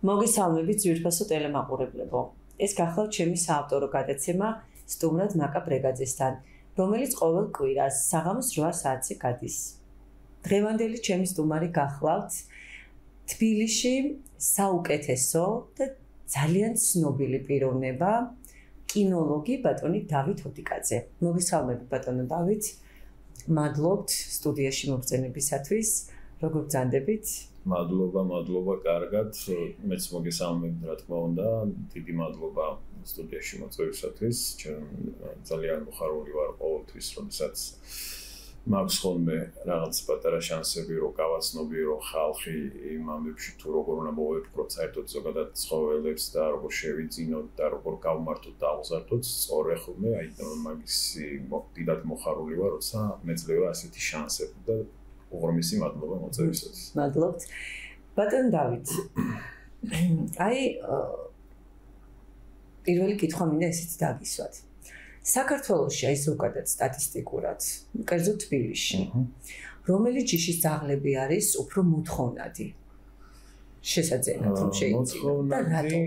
მოგესალმებით ძვირფასო ტელემაყურებლებო. ეს გახლავთ ჩემი საავტორო გადაცემა სტუმრად მაკა ბრეგაძესთან, რომელიც ყოველ კვირას საღამოს 8 საათზე გადის. დღევანდელი ჩემი სტუმარი გახლავთ თბილისში საუკეთესო და ძალიან ცნობილი პიროვნება, კინოლოგი ბატონი დავით ოდიკაძე. მოგესალმებით ბატონო დავით. მადლობთ სტუდიაში მოგწენებისათვის. როგორ გძანდებით? მადლობა, მადლობა, კარგად. მეც მოგესალმებით, რა თქმა უნდა. დიდი მადლობა სტუდიაში მოწვევისათვის. ჩვენ ძალიან მოხარული ვარ ყოველთვის, როდესაც მაქვს ხოლმე რაღაც პატარა შანსები, რომ გავაცნობი, რომ ხალხი იმ ამბებში თუ როგორ უნდა მოვეფქროთ საერთოდ ზოგადად ცხოველებს და როგორ შევიძინოთ და როგორ გავმართოთ და აღზარდოთ, სწორე ხოლმე აი მაგისი დიდად მოხარული ვარ, როცა მეძლევა ასეთი შანსები და უღრმესი მადლობა მოწევისათვის. მადლობთ. ბატონ დავით. აი პირველი კითხვა მინდა ესეც დაგისვათ. საქართველოში აი ზოგადად სტატისტიკურად, კერძო თბილისში, რომელი ჯიშის ძაღლები არის უფრო მოთხოვნადი? შესაძლოა რომ შეიძლება და რატომ?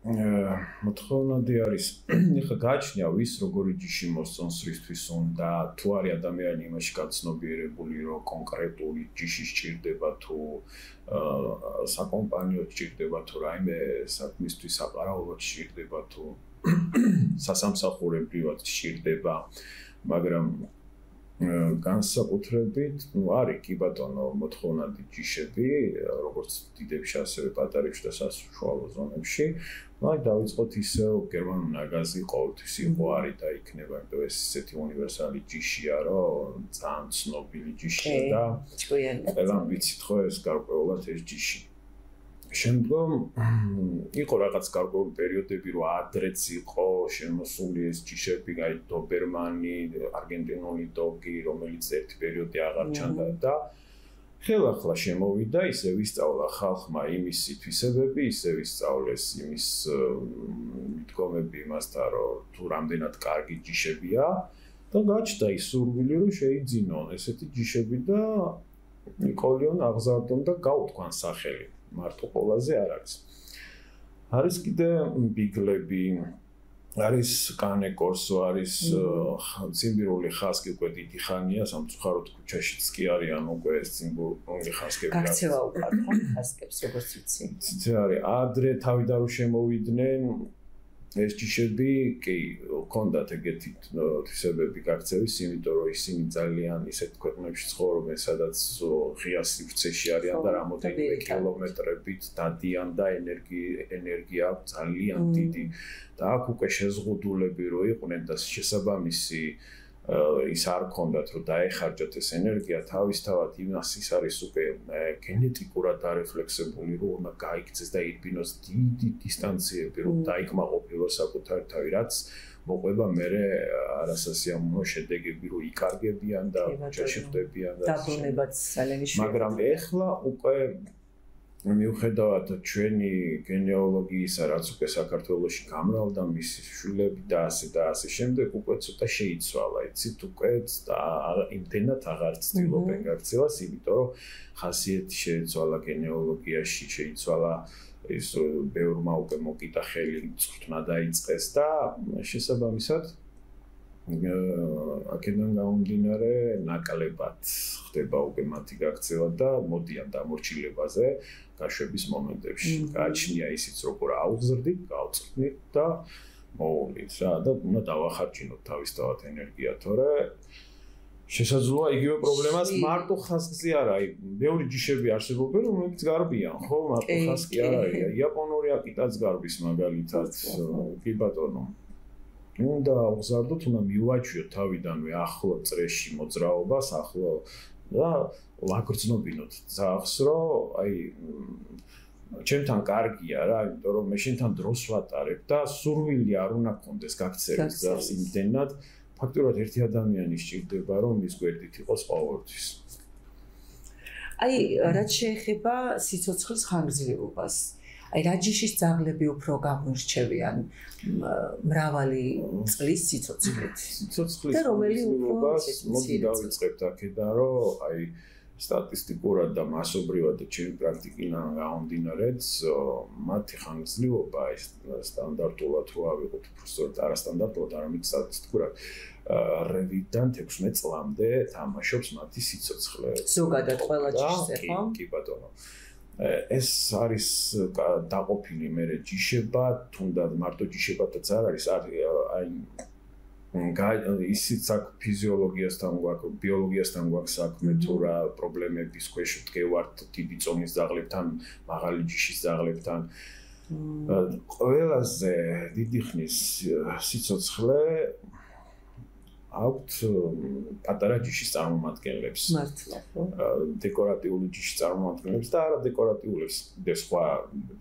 მოთხოვნადი არის ეხა გაჩნია ვის როგორი ჯიში მოსწონს რისთვის უნდა თუ არის ადამიანი იმაში გაცნობიერებული რომ კონკრეტული ჯიში სჭირდება თუ საკომპანიო სჭირდება თუ რაიმე საქმისთვის აპარაულოდ სჭირდება თუ სასამსახურებრივად სჭირდება მაგრამ განსაკუთრებით, ну, არის კი ბატონო, მოთხოვნადი ჯიშები, როგორც დიდებში, ასევე პატარებში და სასუშუალო ზონებში. Ну, დავიწყოთ ისე გერმანულ ნაგაზი ყოველთვის იყო არის და იქნება, იმიტომ ეს ესეთი უნივერსალი ჯიშია, რომ ძალიან ცნობილი ჯიშია და ყველამ ვიცით ხო ეს გარკვეულად ეს ჯიში. შემდგომ იყო რაღაც გარკვეული პერიოდები, რომ ადრეც იყო შემოსული ეს ჯიშები, აი დობერმანი, არგენტინული დოგი, რომელიც ერთ პერიოდი აღარ ჩანდა და ხელახლა შემოვიდა, ისე ვისწავლა ხალხმა იმის თვისებები, ისე ვისწავლეს იმის მდგომები იმასთან, რომ თუ რამდენად კარგი ჯიშებია და გაჩნდა ის სურვილი, რომ შეიძინონ ესეთი ჯიშები და ნიკოლიონ აღზარდონ და გაუთქვან სახელი. მარტო ყველაზე არ არის. არის კიდე ბიგლები, არის კანეკორსო, არის სიმბირული ხასკი უკვე დიდი ხანია, სამწუხაროდ ქუჩაშიც კი არიან უკვე ეს სიმბირული ხასკები. გაქცევა უკვე ხასკებს როგორც ვიცი. ციცე არის, ადრე თავი და რო შემოვიდნენ ეს ჯიშები კი კონდათ ეგეთი თვისებები გაქცევის, იმიტომ რომ ისინი ძალიან ისეთ ქვეყნებში ცხოვრობენ, სადაც ღია სივრცეში არიან და რამოდენიმე კილომეტრებით დადიან და ენერგია ენერგია ძალიან დიდი. და აქ უკვე შეზღუდულები რო იყვნენ და შესაბამისი ის არ კონდათ რომ დაეხარჯათ ეს ენერგია თავისთავად იმას ის არის უკვე გენეტიკურად დარეფლექსებული რომ უნდა გაიქცეს და ირბინოს დიდი დისტანციები რომ დაიკმაყოფილოს საკუთარ თავი რაც მოყვება მე არასასიამოვნო შედეგები რომ იკარგებიან და ჯაში ხდებიან და დაბრუნებაც ძალიან ისე მაგრამ ეხლა უკვე მიუხედავად ჩვენი გენეალოგიისა, რაც უკვე საქართველოში გამრავლდა, მისი შვილები და ასე და ასე შემდეგ უკვე ცოტა შეიცვალა, იცით უკვე და იმდენად აღარ ცდილობენ გაქცევას, იმიტომ რომ ხასიათი შეიცვალა გენეალოგიაში, შეიცვალა ის ბევრმა უკვე მოკიდა ხელი, წვრთნა დაიწყეს და შესაბამისად აქედან გამომდინარე ნაკლებად ხდება უკვე მათი გაქცევა და მოდიან დამორჩილებაზე გაშვების მომენტებში. გააჩნია ისიც როგორ აუგზრდით, გავწრთნით და მოულით რა და უნდა დავახარჯინოთ თავისთავად ენერგია, თორე შესაძლოა იგივე პრობლემას მარტო ხასკზე არ არის. ბევრი ჯიშები არსებობენ, რომლებიც გარბიან, ხო, მარტო ხასკი არ არის. იაპონური აკიტაც გარბის მაგალითად, კი ბატონო. უნდა აღზარდოთ, უნდა მივაჩვიოთ თავიდანვე ახლო წრეში მოძრაობას, ახლო და ვაგრძნობინოთ ძაღს, რომ აი ჩემთან კარგია რა, იმიტომ რომ მე შენთან დროს ვატარებ და სურვილი არ უნდა კონდეს გაქცევის ძაღს იმდენად. ფაქტურად ერთი ადამიანი სჭირდება, რომ ის გვერდით იყოს ყოველთვის. აი, რაც შეეხება სიცოცხლის ხანგრძლივობას, აი რაჯიშის ძაღლები უფრო გამორჩევიან მრავალი წლის სიცოცხლით. სიცოცხლის და რომელი უფრო მოდი დავიწყებთ აქედან რომ აი სტატისტიკურად და მასობრივად და ჩემი პრაქტიკიდან გამომდინარეც მათი ხანგრძლივობა ეს სტანდარტულად რო ავიღოთ უბრალოდ არასტანდარტულად არამედ სტატისტიკურად რევიდან 16 წლამდე თამაშობს მათი სიცოცხლე. ზოგადად ყველა ჯიშზე ხო? კი ბატონო. ეს არის დაყოფილი მე ჯიშება, თუნდაც მარტო ჯიშებათაც არ არის, აი ისიც აქ ფიზიოლოგიასთან გვაქვს, ბიოლოგიასთან გვაქვს საქმე თუ რა პრობლემების ქვეშ დგევართ დიდი წონის ზაღლებთან, მაღალი ჯიშის ზაღლებთან. ყველაზე დიდი ხნის სიცოცხლე აქვთ პატარა ჯიშის წარმომადგენლებს. მართლა ხო? დეკორატიული ჯიშის წარმომადგენლებს და არა დეკორატიულებს, და სხვა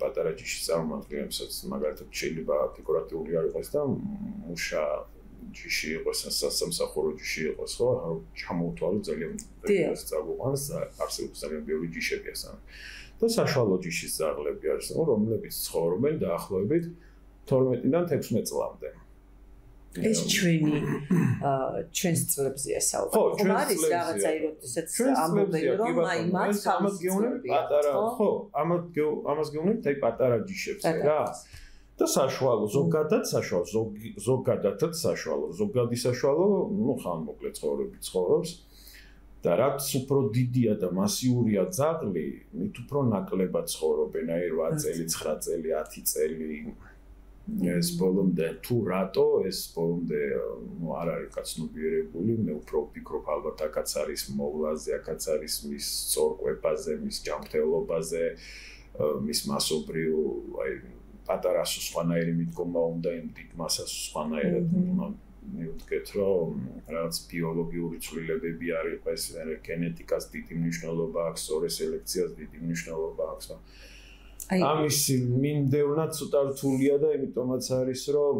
პატარა ჯიშის წარმომადგენლებსაც, მაგალითად შეიძლება დეკორატიული არ იყოს და მუშა ჯიში იყოს, სასამსახურო ჯიში იყოს, ხო? ჩამოუთვალო ძალიან დიახ, წაგუყანს არსებობს ძალიან ბევრი ჯიშები ასა. და საშუალო ჯიშის ზაღლები არის, რომლებიც ცხოვრობენ დაახლოებით 12-დან 16 წლამდე. ეს ჩვენი ჩვენს წლებზია საუბარი. ხო, არის რაღაცა როდესაც ამბობენ რომ აი მათ ამას გეუნები პატარა, ხო, ამას ამას გეუნები თაი პატარა ჯიშებს რა. და საშუალო ზოგადად საშუალო ზოგადადაც საშუალო ზოგადი საშუალო ну ხან მოკლე ცხოვრები ცხოვრობს. და რაც უფრო დიდია და მასიურია ძაღლი მით უფრო ნაკლებად ცხოვრობენ აი 8 წელი 9 წელი 10 წელი ეს ბოლომდე თუ რატო ეს ბოლომდე არ არის კაცნობიერებული მე უფრო ვფიქრობ ალბათ აკაც არის მოვლაზე აკაც არის მის წორკვებაზე მის ჯანმრთელობაზე მის მასობრივ აი პატარა სხვანაირი მიდგომა უნდა იმ დიდ მასას სხვანაირად მივდგეთ რომ რაღაც ბიოლოგიური ცვლილებები არის ეს გენეტიკას დიდი მნიშვნელობა აქვს ორი სელექციას დიდი მნიშვნელობა აქვს აი ამის მინდევნა ცოტა რთულია და იმიტომაც არის რომ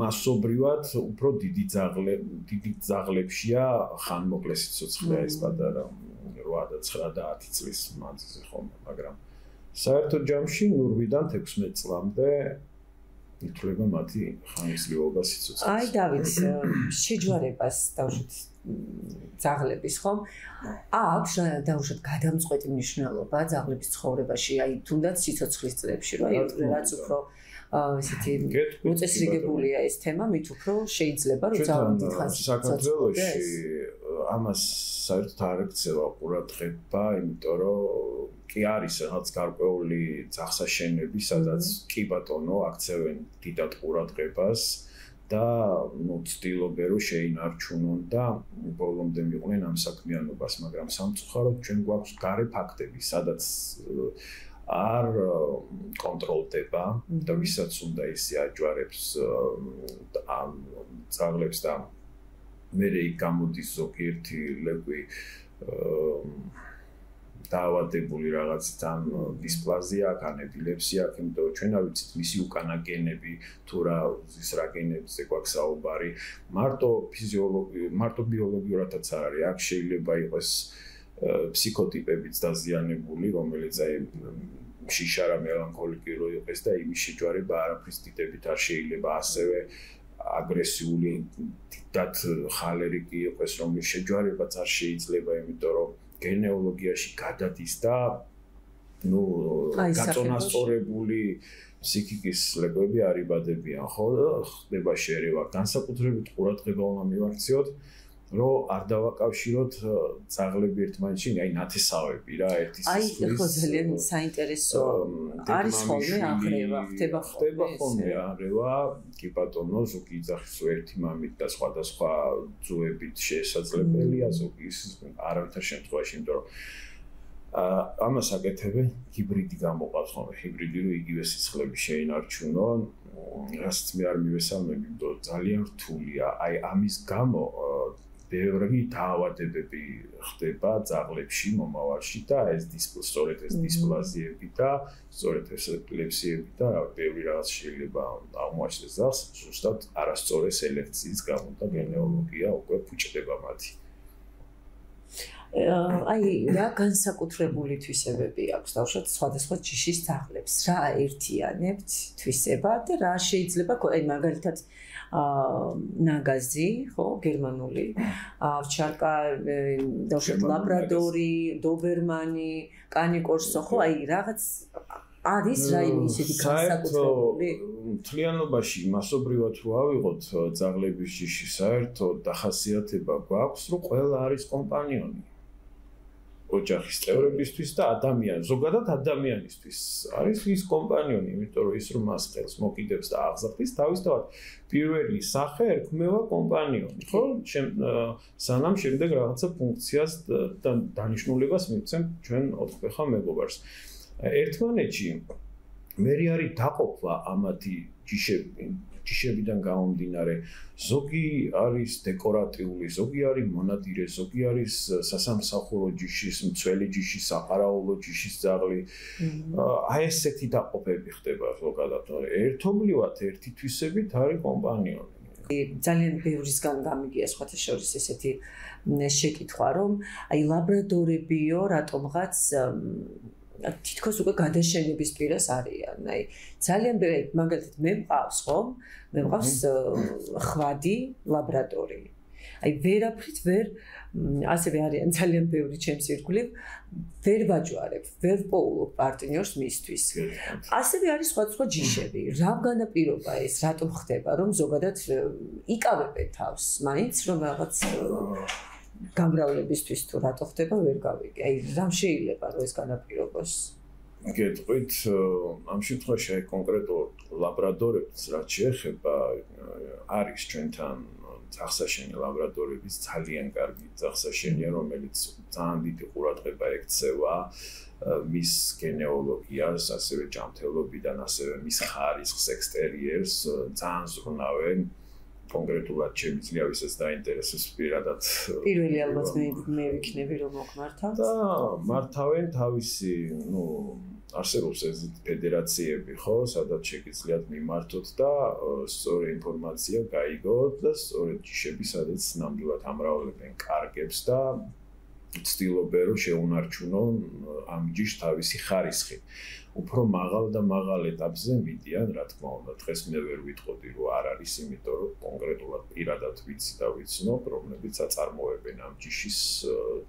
მასობრივად უფრო დიდი ძაღლე დიდი ძაღლებშია ხანმოკლე სიცოცხლე ეს პატარა 8 და 9 და 10 წლის მანძილზე ხომ მაგრამ საერთოდ ჯამში ნურვიდან 16 წლამდე ითვლება მათი ხანგრძლივობა სიცოცხლეს. აი დავით, შეჯვარებას დავუშვით ძაღლების ხომ? აქვს დავუშვით გადამწყვეტი მნიშვნელობა ძაღლების ცხოვრებაში, აი თუნდაც სიცოცხლის წლებში, აი რაც უფრო ესეთი მოწესრიგებულია ეს თემა, მით უფრო შეიძლება რომ ძალიან დიდხანს საქართველოში ამას საერთოდ არ ექცევა ყურადღება, იმიტომ რომ კი არის რაღაც გარკვეული ძახსაშენები, სადაც კი ბატონო აქცევენ დიდად ყურადღებას და ნუ ცდილობენ რომ შეინარჩუნონ და ბოლომდე მიყვნენ ამ საქმიანობას, მაგრამ სამწუხაროდ ჩვენ გვაქვს გარე ფაქტები, სადაც არ კონტროლდება და ვისაც უნდა ისე აჯვარებს ამ ძაღლებს და მე რეი გამოდის ზოგიერთი ლეგვი დაავადებული რაღაცით ან დისპლაზია აქ ან ეპილეფსია აქ იმიტომ ჩვენ არ ვიცით მისი უკანა გენები თუ რა ის რა გენებზე გვაქვს საუბარი. მარტო ფიზიოლოგი მარტო ბიოლოგიურადაც არ არის. აქ შეიძლება იყოს ფსიქოტიპებიც დაზიანებული რომელიც აი შიშარა მელანქოლიკი რო იყოს და იმის შეჯვარება არაფრის დიდებით არ შეიძლება ასევე აგრესიული დიდად ხალერი კი იყოს რომლის შეჯვარებაც არ შეიძლება იმიტომ რომ გენეოლოგიაში გადადის და ნუ გაწონასწორებული ფსიქიკის ლეგოები არიბადებიან ხო? ხდება შერევა. განსაკუთრებით ყურადღება უნდა მივაქციოთ რომ არ დავაკავშიროთ ძაღლები ერთმანეთში, აი ნათესავები რა, ერთის ის. აი, ხო ძალიან საინტერესო არის ხოლმე აღრევა, ხდება ხდება ხოლმე აღრევა, კი ბატონო, ზოგი ძაღლის ერთი მამით და სხვადასხვა ძუებით შესაძლებელია, ზოგი ის არავითარ შემთხვევაში, იმიტომ რომ აა ამას აკეთებენ ჰიბრიდი გამოყავს ხოლმე, ჰიბრიდი რო იგივე სიცხლები შეინარჩუნონ, რასაც მე არ მივესალმები, იმიტომ ძალიან რთულია. აი ამის გამო ბევრი დაავადებები ხდება ძაღლებში მომავალში და ეს დისპლასტორეთ ეს დისპლაზიები და სწორედ ეს ეპილეფსიები და ბევრი რაღაც შეიძლება აღმოაჩნდეს ძაღლს ზუსტად არასწორი სელექციის გამო და გენეოლოგია უკვე ფუჭდება მათი. აი რა განსაკუთრებული თვისებები აქვს დავუშვათ სხვადასხვა ჯიშის ძაღლებს რა ერთიანებთ თვისება და რა შეიძლება აი მაგალითად ნაგაზი ხო გერმანული. ავჩარკა დავუშვათ ლაბრადორი დობერმანი კანიკორსო ხო აი რაღაც არის რაიმე ისეთი განსაკუთრებული თლიანობაში მასობრივად რო ავიღოთ ძაღლების ჯიში საერთოდ დახასიათება გვაქვს რომ ყველა არის კომპანიონი ოჯახის წევრებისთვის და ადამიან ზოგადად ადამიანისთვის არის ის კომპანიონი, იმიტომ რომ ის რომ მას ხელს მოკიდებს და აღზრდის თავისთავად პირველი სახე ერქმევა კომპანიონი, ხო? სანამ შემდეგ რაღაცა ფუნქციას და დანიშნულებას მივცემ ჩვენ ოთხფეხა მეგობარს. ერთმანეთში მე არის დაყოფა ამათი ჯიშები ჯიშებიდან გამომდინარე ზოგი არის დეკორატიული, ზოგი არის მონადირე, ზოგი არის სასამსახურო ჯიშის, მცველი ჯიშის, საყარაულო ჯიშის ძაღლი. აი ესეთი დაყოფები ხდება ზოგადად. ერთობლივად ერთი თვისებით არის კომპანიონი. ძალიან ბევრისგან გამიგია სხვათა შორის ესეთი შეკითხვა, რომ აი ლაბრადორებიო რატომღაც თითქოს უკვე გადაშენების პირას არიან. აი ძალიან ბევრი მაგალითად მე მყავს ხო? მე მყავს ხვადი ლაბორატორი. აი ვერაფრით ვერ ასევე არიან ძალიან ბევრი ჩემს ირგვლივ ვერ ვაჯვარებ, ვერ პოულობ პარტნიორს მისთვის. ასევე არის სხვა სხვა ჯიშები. რა განაპირობა ეს, რატომ ხდება, რომ ზოგადად იკავებენ თავს, მაინც რომ რაღაც გამრავლებისთვის თუ რატო ხდება ვერ გავიგე. აი რამ შეიძლება რომ ეს განაპირობოს? გეტყვით ამ შემთხვევაში აი კონკრეტულად ლაბორატორებს რაც შეეხება არის ჩვენთან ძახსაშენი ლაბორატორების ძალიან კარგი ძახსაშენია რომელიც ძალიან დიდი ყურადღება ექცევა მის გენეოლოგიას, ასევე ჯანმრთელობიდან, ასევე მის ხარისხს ექსტერიერს ძალიან ზრუნავენ კონკრეტულად შემიძლია ვისაც დაინტერესებს პირადად. პირველი ალბათ მე მე ვიქნები რომ მოგმართავ და მართავენ თავისი ნუ არსებობს ეს ფედერაციები ხო? სადაც შეგიძლიათ მიმართოთ და სწორი ინფორმაცია გაიგოთ და სწორი ჯიშები სადაც ნამდვილად ამრავლებენ კარგებს და ცდილობენ რომ შეუნარჩუნონ ამ ჯიშ თავისი ხარისხი უფრო მაღალ და მაღალ ეტაპზე მიდიან, რა თქმა უნდა, დღეს მე ვერ ვიტყოდი, რომ არ არის, იმიტომ რომ კონკრეტულად პირადად ვიცი და ვიცნობ, რომლებიც აწარმოებენ ამ ჯიშის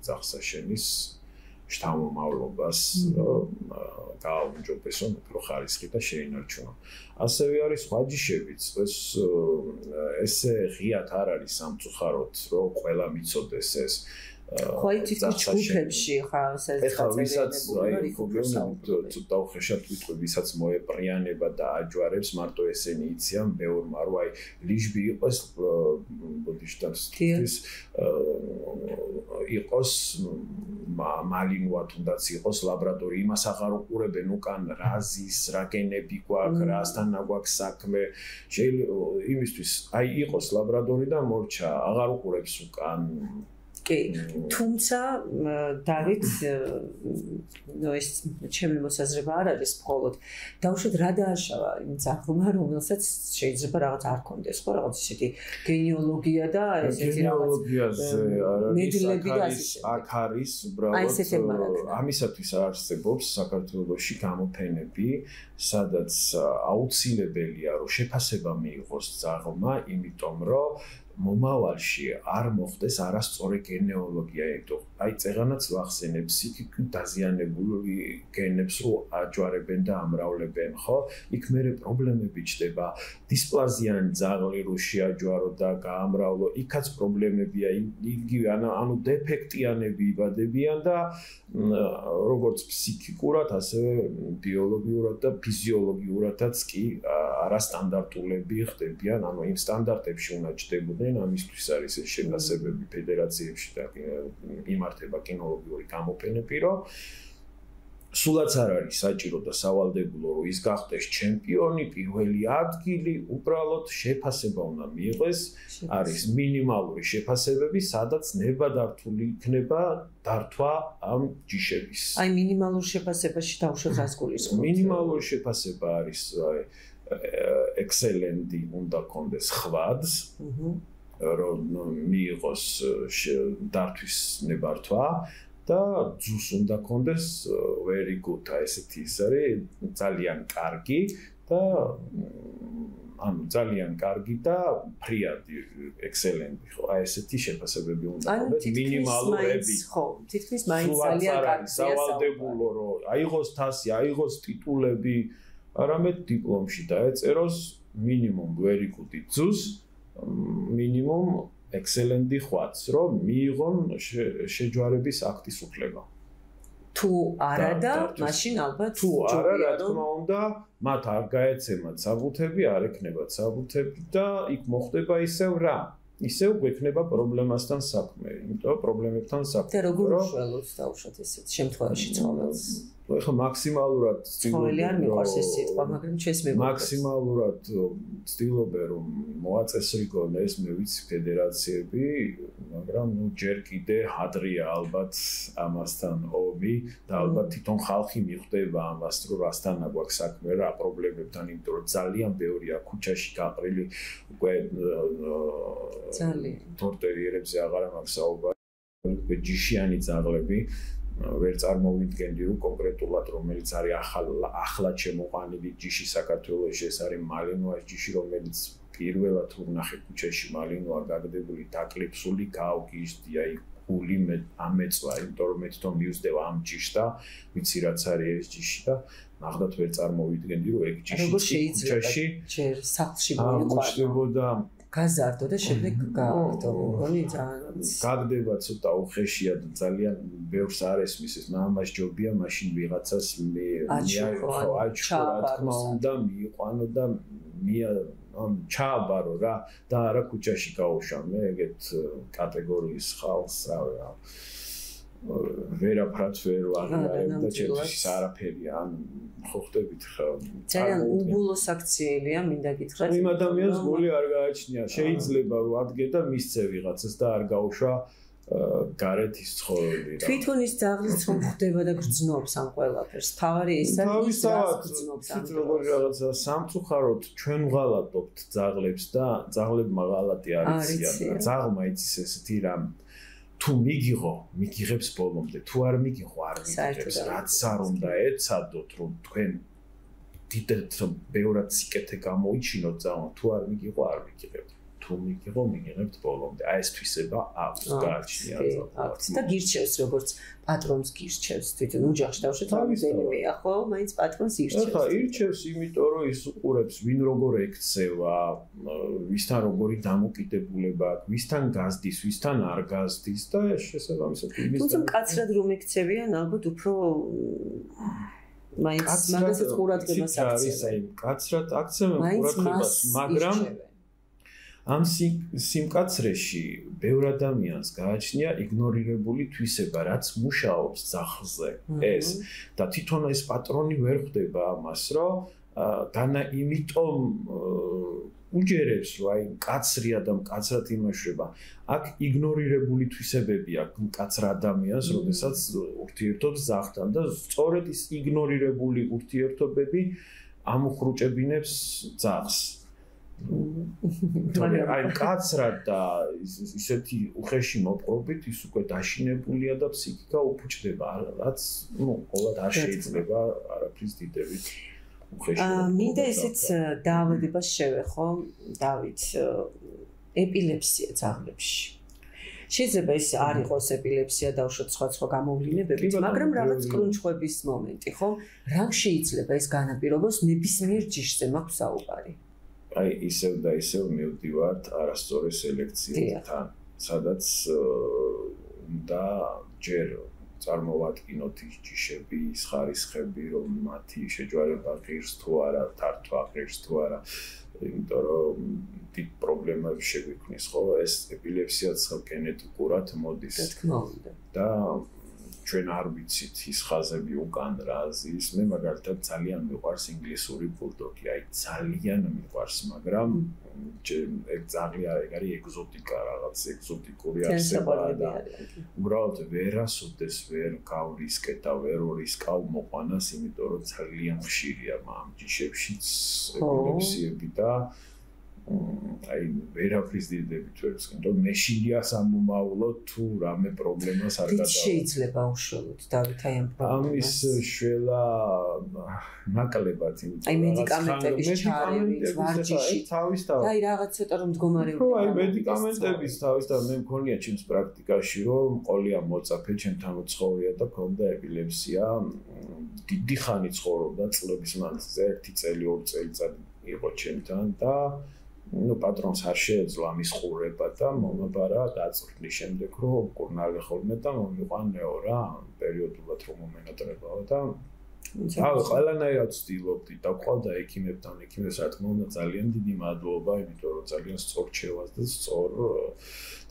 ძახსაშენის შთამომავლობას, გააუმჯობესონ უფრო ხარისხი და შეინარჩუნონ. ასევე არის სხვა ჯიშებიც, ეს ესე ღიათ არ არის სამწუხაროდ, რომ ყველა მიცოდეს ეს ხო იცით ჯგუფებში ხა ეს ხა ვისაც აი გოგონებთ თუ დავხეშათ ვიტყვი ვისაც მოეპრიანება და აჯვარებს მარტო ესენი იციან ბევრ მარო აი ლიჟბი იყოს ბოდიშტას ის იყოს მალინვა თუნდაც იყოს ლაბორატორი იმას აღარ უყურებენ უკან რაზის რა გენები გვაქვს რასთან აგვაქვს საქმე შეიძლება იმისთვის აი იყოს ლაბორატორი და მორჩა აღარ უყურებს უკან კი, თუმცა დავით ნუ ეს ჩემი მოსაზრება არ არის მხოლოდ დაუშვათ რა დააშავა იმ ძაღლმა რომელსაც შეიძლება რაღაც არ კონდეს ხო? რაღაც ისეთი გენეოლოგია და ესეთი რაღაც გენეოლოგიაზე არ არის აქ არის უბრალოდ ამისათვის არსებობს საქართველოსში გამოფენები სადაც აუცილებელია რომ შეფასება მიიღოს ძაღლმა იმიტომ რომ მომავალში არ მოხდეს არასწორი გენეოლოგია, ეთო. აი წეღანაც ვახსენებს იქ დაზიანებული გენებს რო აჯვარებენ და ამრავლებენ, ხო? იქ მეორე პრობლემები ჩდება. დისპლაზიანი ძაღლი რო შეაჯვარო და გაამრავლო, იქაც პრობლემებია. იგივე ანუ დეფექტიანები იბადებიან და როგორც ფსიქიკურად, ასევე ბიოლოგიურად და ფიზიოლოგიურადაც კი არასტანდარტულები ხდებიან, ანუ იმ სტანდარტებში უნდა ჩდებოდნენ ამისთვის არის შეფასებები ფედერაციებში და იმართება კინოლოგიური გამოფენები რომ სულაც არ არის საჭირო და სავალდებულო რომ ის გახდეს ჩემპიონი პირველი ადგილი უბრალოდ შეფასება უნდა მიიღეს არის მინიმალური შეფასებები სადაც ნებადართული იქნება დართვა ამ ჯიშების. აი მინიმალურ შეფასებაში დავუშვათ ასკულის მინიმალური შეფასება არის აი ექსელენტი უნდა კონდეს ხვადს აჰა რომ მიიღოს დართვის ნებართვა და ძუს უნდა კონდეს very good. ესეთი ის არის ძალიან კარგი და ანუ ძალიან კარგი და ფრიადი ექსელენტი ხო? აი ესეთი შეფასებები უნდა ყოლეთ მინიმალურები. ხო თითქმის მაინც ძალიან კარგია სავალდებულო რომ აიღოს თასი აიღოს ტიტულები არამედ დიპლომში დაეწეროს მინიმუმ very good ძუს მინიმუმ ექსელენტი ხვაც რომ მიიღონ შეჯვარების აქტის უფლება. თუ არა და მაშინ ალბათ თუ არა რა თქმა უნდა მათ არ გაეცემათ საბუთები არ ექნებათ საბუთები და იქ მოხდება ისევ რა? ისევ გვექნება პრობლემასთან საქმე იმიტომ პრობლემებთან საქმე და როგორ უშველოთ დაუშვათ ესეთ შემთხვევაში ცხოველს ну ეხა მაქსიმალურად ცხოველი არ მიყვარს ეს სიტყვა მაგრამ ჩვენს მეგობრებს მაქსიმალურად ვცდილობ რომ მოაწესრიგონ ეს მე ვიცი ფედერაციები მაგრამ ну ჯერ კიდე ჰადრია ალბათ ამასთან ომი და ალბათ თვითონ ხალხი მიხვდება ამას რომ რასთან აგვაქვს საქმე რა პრობლემებთან იმიტომ რომ ძალიან ბევრია ქუჩაში გაყრილი უკვე ძალიან თორტერიერებზე აღარა მაქვს საუბარი ჯიშიანი ძაღლები ვერ წარმოვიდგენდი რომ კონკრეტულად რომელიც არის ახლა ახლა შემოყანილი ჯიში საქართველოში ეს არის მალინოას ჯიში რომელიც პირველად ვნახე ქუჩაში მალინოა გაგდებული დაკლიფსული გაუგიშდი აი გული მე ამეწვა იმიტომ რომ მე თვითონ მიუსდევ ამ ჯიშს და ვიცი რაც არის ეს ჯიში და ნახდათ ვერ წარმოვიდგენდი რომ ეგ ჯიში ქუჩაში ჯერ სახლში მოიყვანო გაზარდო და შემდეგ გააკეთო. გონი ძალიან გაგდება ცოტა უხეშია და ძალიან ბევრს არ ესმის ეს მამას ჯობია მაშინ ვიღაცას მე მიაიხო აჩქო რა თქმა უნდა მიიყვანო და მია ან ჩააბარო რა და არა ქუჩაში გაუშვამე ეგეთ კატეგორიის ხალხს რა ვერაფრაც ვერ ვაღიარებ და ჩემთვის არაფერია ან ხო ხდებით ხო ძალიან უბულო საქციელია მინდა გითხრათ. იმ ადამიანს გული არ გააჩნია. შეიძლება რომ ადგე და მისცე ვიღაცას და არ გაუშვა გარეთ ის ცხოვრები რა. თვითონ ის ძაღლიც რომ ხდება და გრძნობს ამ ყველაფერს. თავარი ის არის გრძნობს ამ როგორი რაღაცა სამწუხაროდ ჩვენ ვღალატობთ ძაღლებს და ძაღლებმა ღალატი არ იციან. ძაღლმა იცის ესეთი რამ თუ მიგიღო, მიგიღებს ბოლომდე, თუ არ მიგიღო, არ მიგიღებს. რაც არ უნდა ეცადოთ, რომ თქვენ დიდეთ რომ ბევრად სიკეთე გამოიჩინოთ ძალიან, თუ არ მიგიღო, არ მიგიღებთ. თუ მიგიღო, მიგიღებთ ბოლომდე. აი ეს თვისება აქვს გააჩნია აქვს. და გირჩევს როგორც პატრონს გირჩევს. თვითონ ოჯახში დავშეთ რამდენიმეა ხო? მაინც პატრონს ირჩევს ხა ირჩევს იმიტომ რომ ის უყურებს ვინ როგორ ექცევა ვისთან როგორი დამოკიდებულება ვისთან გაზდის ვისთან არ გაზდის და შესაბამისად იმის თუმცა კაცრად რომ ექცევიან ალბათ უფრო მაინც მაგასაც ყურადღებას აქცევენ. კაცრად აქცევენ ყურადღებას მაგრამ ამ სიმკაცრეში ბევრ ადამიანს გააჩნია იგნორირებული თვისება, რაც მუშაობს ძაღლზე. ეს და თვითონ ეს პატრონი ვერ ხვდება ამას, რომ დანა იმიტომ უჯერებს, რომ აი კაცრია და კაცად იმაშრება. აქ იგნორირებული თვისებები აქვს კაცრ ადამიანს, როდესაც ურთიერთობს ძაღლთან და სწორედ ის იგნორირებული ურთიერთობები ამუხრუჭებინებს ძაღლს. თორე აი კაცრად და ისეთი უხეში მოპყრობით ის უკვე დაშინებულია და ფსიქიკა უფუჭდება რაც ნუ ყოველად არ შეიძლება არაფრის დიდებით უხეში მინდა ესეც დაავადებას შევეხო დავით ეპილეფსია ძაღლებში. შეიძლება ის არ იყოს ეპილეფსია და უშოთ სხვა სხვა გამოვლინებები მაგრამ რაღაც კრუნჩხვების მომენტი ხო? რა შეიძლება ეს განაპირობოს? ნებისმიერ ჯიშზე მაქვს საუბარი აი ისევ და ისევ მივდივართ არასწორი სელექციიდან, სადაც და ჯერ წარმოვადგინოთ ის ჯიშები, ის ხარისხები, რომ მათი შეჯვარება ღირს თუ არა, თართვა ღირს თუ არა, იმიტომ რომ დიდ პრობლემები შეგვიქმნის, ხო, ეს ეპილეფსიაც გენეტიკურად მოდის. რა თქმა უნდა. და ჩვენ არ ვიცით ის ხაზები უკან რა ზის მე მაგალითად ძალიან მიყვარს ინგლისური ბულდოგი. აი ძალიან მიყვარს მაგრამ ეგ ძალიან ეგ არის ეგზოტიკა რაღაც ეგზოტიკური არსებაა და უბრალოდ ვერასოდეს ვერ გავრისკე და ვერ ორისკავ მოყვანას იმიტომ რომ ძალიან ხშირია ამ ჯიშებშიც ეპილეფსიები და აი ვერაფრის დიდებით ვერ ვსკენ, რომ მეშინია სამომავლო თუ რამე პრობლემას არ გადავა. შეიძლება უშუალოდ დავით აი ამ პრობლემას. ამის შველა ნაკლებად იმიტომ აი მედიკამენტების ჩარევით ვარჯიში თავის თავი. აი რაღაც ცოტა რომ მდგომარეობა. ხო აი მედიკამენტების თავის თავი მე მქონია ჩემს პრაქტიკაში რომ ყოლია მოწაფე ჩემთან უცხოვრია და ქონდა ეპილეფსია. დიდი ხანი ცხოვრობდა წლების მანძილზე, 1 წელი, 2 წელიწადი იყო ჩემთან და ну патрон არ შეეძლო ამის ხურება და მომაბარა დაწვრთნის შემდეგ რომ კურნალი ხოლმე და მომიყვანეო რა პერიოდულად რომ მომენატრებაო და აუ ყველანაირად ვცდილობდი და ყავდა ექიმებთან ექიმებს რა თქმა უნდა ძალიან დიდი მადლობა იმიტომ რომ ძალიან სწორ ჩევას და სწორ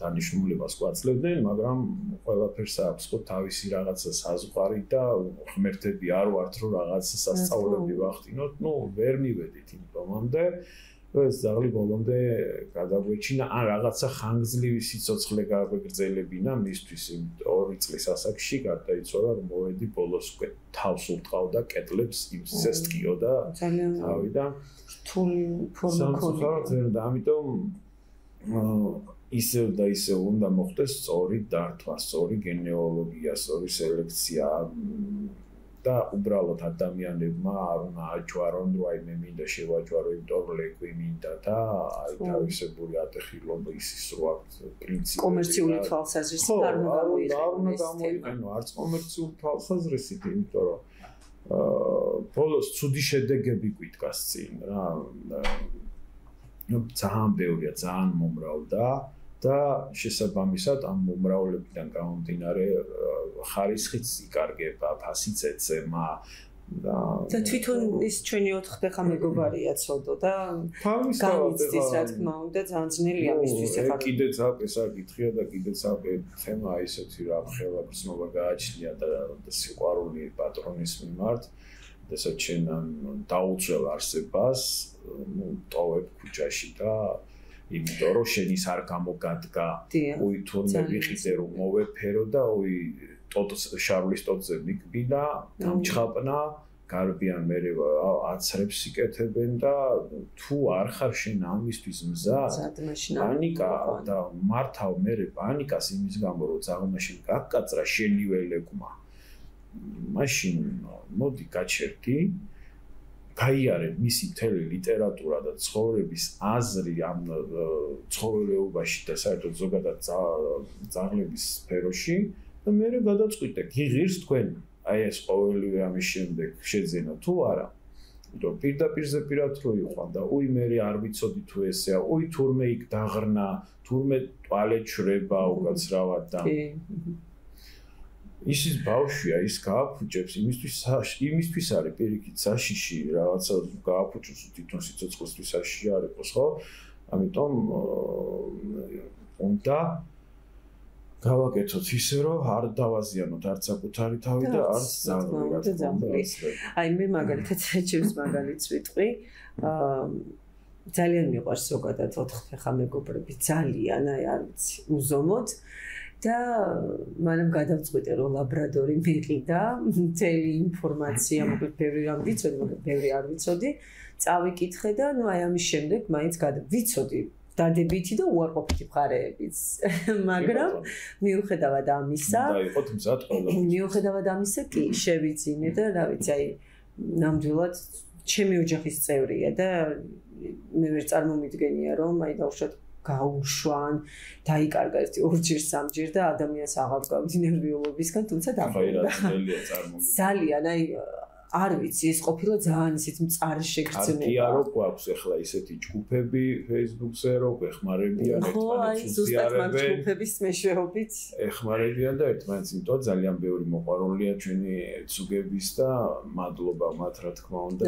დანიშნულებას გვაძლევდნენ მაგრამ ყველაფერს აქვს ხო თავისი რაღაცა საზღვარი და ღმერთები არ ვართ რომ რაღაცა სასწაულები ვახტინოთ ну ვერ მივედით იმ მომამდე ეს ზაღლი ბოლომდე გადაგვეჩინა ან რაღაცა ხანგრძლივი სიცოცხლე გაგვეგრძელებინა მისთვის იმ ორი წლის ასაკში გარდაიცვალა რომ მოვედი ბოლოს უკვე თავს უტყავდა კეტლებს იმ სესტკიო და თავიდან რთული ფორმა ქონდა. და ამიტომ ისევ და ისევ უნდა მოხდეს სწორი დართვა, სწორი გენეალოგია, სწორი სელექცია და უბრალოდ ადამიანებმა არ უნდა აჯვარონ, რომ აი მე მინდა შევაჯვარო იმიტომ რომ ლეკვი მინდა და აი თავისებური ატეხილობა ისის რო აქვს პრინციპი კომერციული თვალსაზრისით არ უნდა გამოიყენო. არ უნდა გამოიყენო არც კომერციული თვალსაზრისით, იმიტომ რომ აა ბოლოს ცუდი შედეგები გვითკას წინ რა. ძალიან ბევრია, ძალიან მომრავლდა. და შესაბამისად ამ მომრავლებიდან გამომდინარე ხარისხიც იკარგება, ფასიც ეცემა და და თვითონ ის ჩვენი 4 ხდება მეგობარია ცოდო და გამიცდის რა თქმა უნდა ძალიან ძნელია მისთვის ახლა. კიდე ცალკე საკითხია და კიდე ცალკე თემა ისეთი რა ხელა გრძნობა გააჩნია და სიყვარული პატრონის მიმართ. ესა ჩვენ დაუწევ არსებას ნუ ტოვებ ქუჩაში და იმიტომ რომ შენის არ გამოგადგა. უი თურმე ვიყიდე რომ მოვეფერო და უი ტოტს შარლის ტოტზე მიკბინა ჩხაპნა გარბიან მე აცრებს იკეთებენ და თუ არ ხარ შენ ამისთვის მზა პანიკა და მართავ მე პანიკას იმის გამო რომ ზაღმაში გაკაცრა შენიველებმა მაშინ მოდი გაჩერდი გაიარე მისი მთელი ლიტერატურა და ცხოვრების აზრი ამ ცხოვრებაში და საერთოდ ზოგადად ძაღლების სფეროში და მე გადაწყვიტე. გიღირს თქვენ აი ეს ყოველივე ამის შემდეგ შეძენა თუ არა? იმიტომ პირდაპირზე პირად რო იყო და უი მე არ ვიცოდი თუ ესეა უი თურმე იქ დაღრნა თურმე ტვალეთ შრება უკაცრავად და ისიც ბავშვია ის გააფუჭებს იმისთვის იმისთვის არის პირიქით საშიში რაღაცა გააფუჭოს თვითონ სიცოცხლისთვის საშიში არ იყოს ხო? ამიტომ უნდა გავაკეთოთ ისე რომ არ დავაზიანოთ არც საკუთარი თავი და არც ზამბლი აი მე მაგალითად ეჩებს მაგალითს ვიტყვი. აა ძალიან მიყვარს ზოგადად 4 ფეხა მეგობრები. ძალიან აი არ ვიცი უზომოდ და მანამ გადავწყვიტე რომ ლაბრადორი მიყიდა მთელი ინფორმაცია მოკლედ ბევრი რამ ვიცოდი მაგრამ ბევრი არ ვიცოდი. წავიკითხე და ნუ აი ამის შემდეგ მაინც გადავიცოდი დადებითი და უარყოფითი მხარეებიც. მაგრამ მიუხედავად ამისა და იყოთ მზად ყველა მიუხედავად ამისა კი შევიძინე და რა ვიცი აი ნამდვილად ჩემი ოჯახის წევრია და მე ვერ წარმომიდგენია რომ აი დავუშვათ გაუშვან, დაიკარგა ერთი ორჯერ სამჯერ და ადამიანს აღარ გავდი ნერვიულობისგან, თუმცა დაბრუნდა. ძალიან, აი არ ვიცი, ეს ყოფილა ძალიან ისეთ მწარი შეგრძნება. კი, არო გვაქვს ახლა ისეთი ჯგუფები Facebook-ზე, რო გეხმარებიან ერთმანეთს უზიარებენ. ჯგუფების მეშვეობით. ეხმარებიან და ერთმანეთს, იმიტომ ძალიან ბევრი მოყვარულია ჩვენი ცუგების და მადლობა მათ რა თქმა უნდა,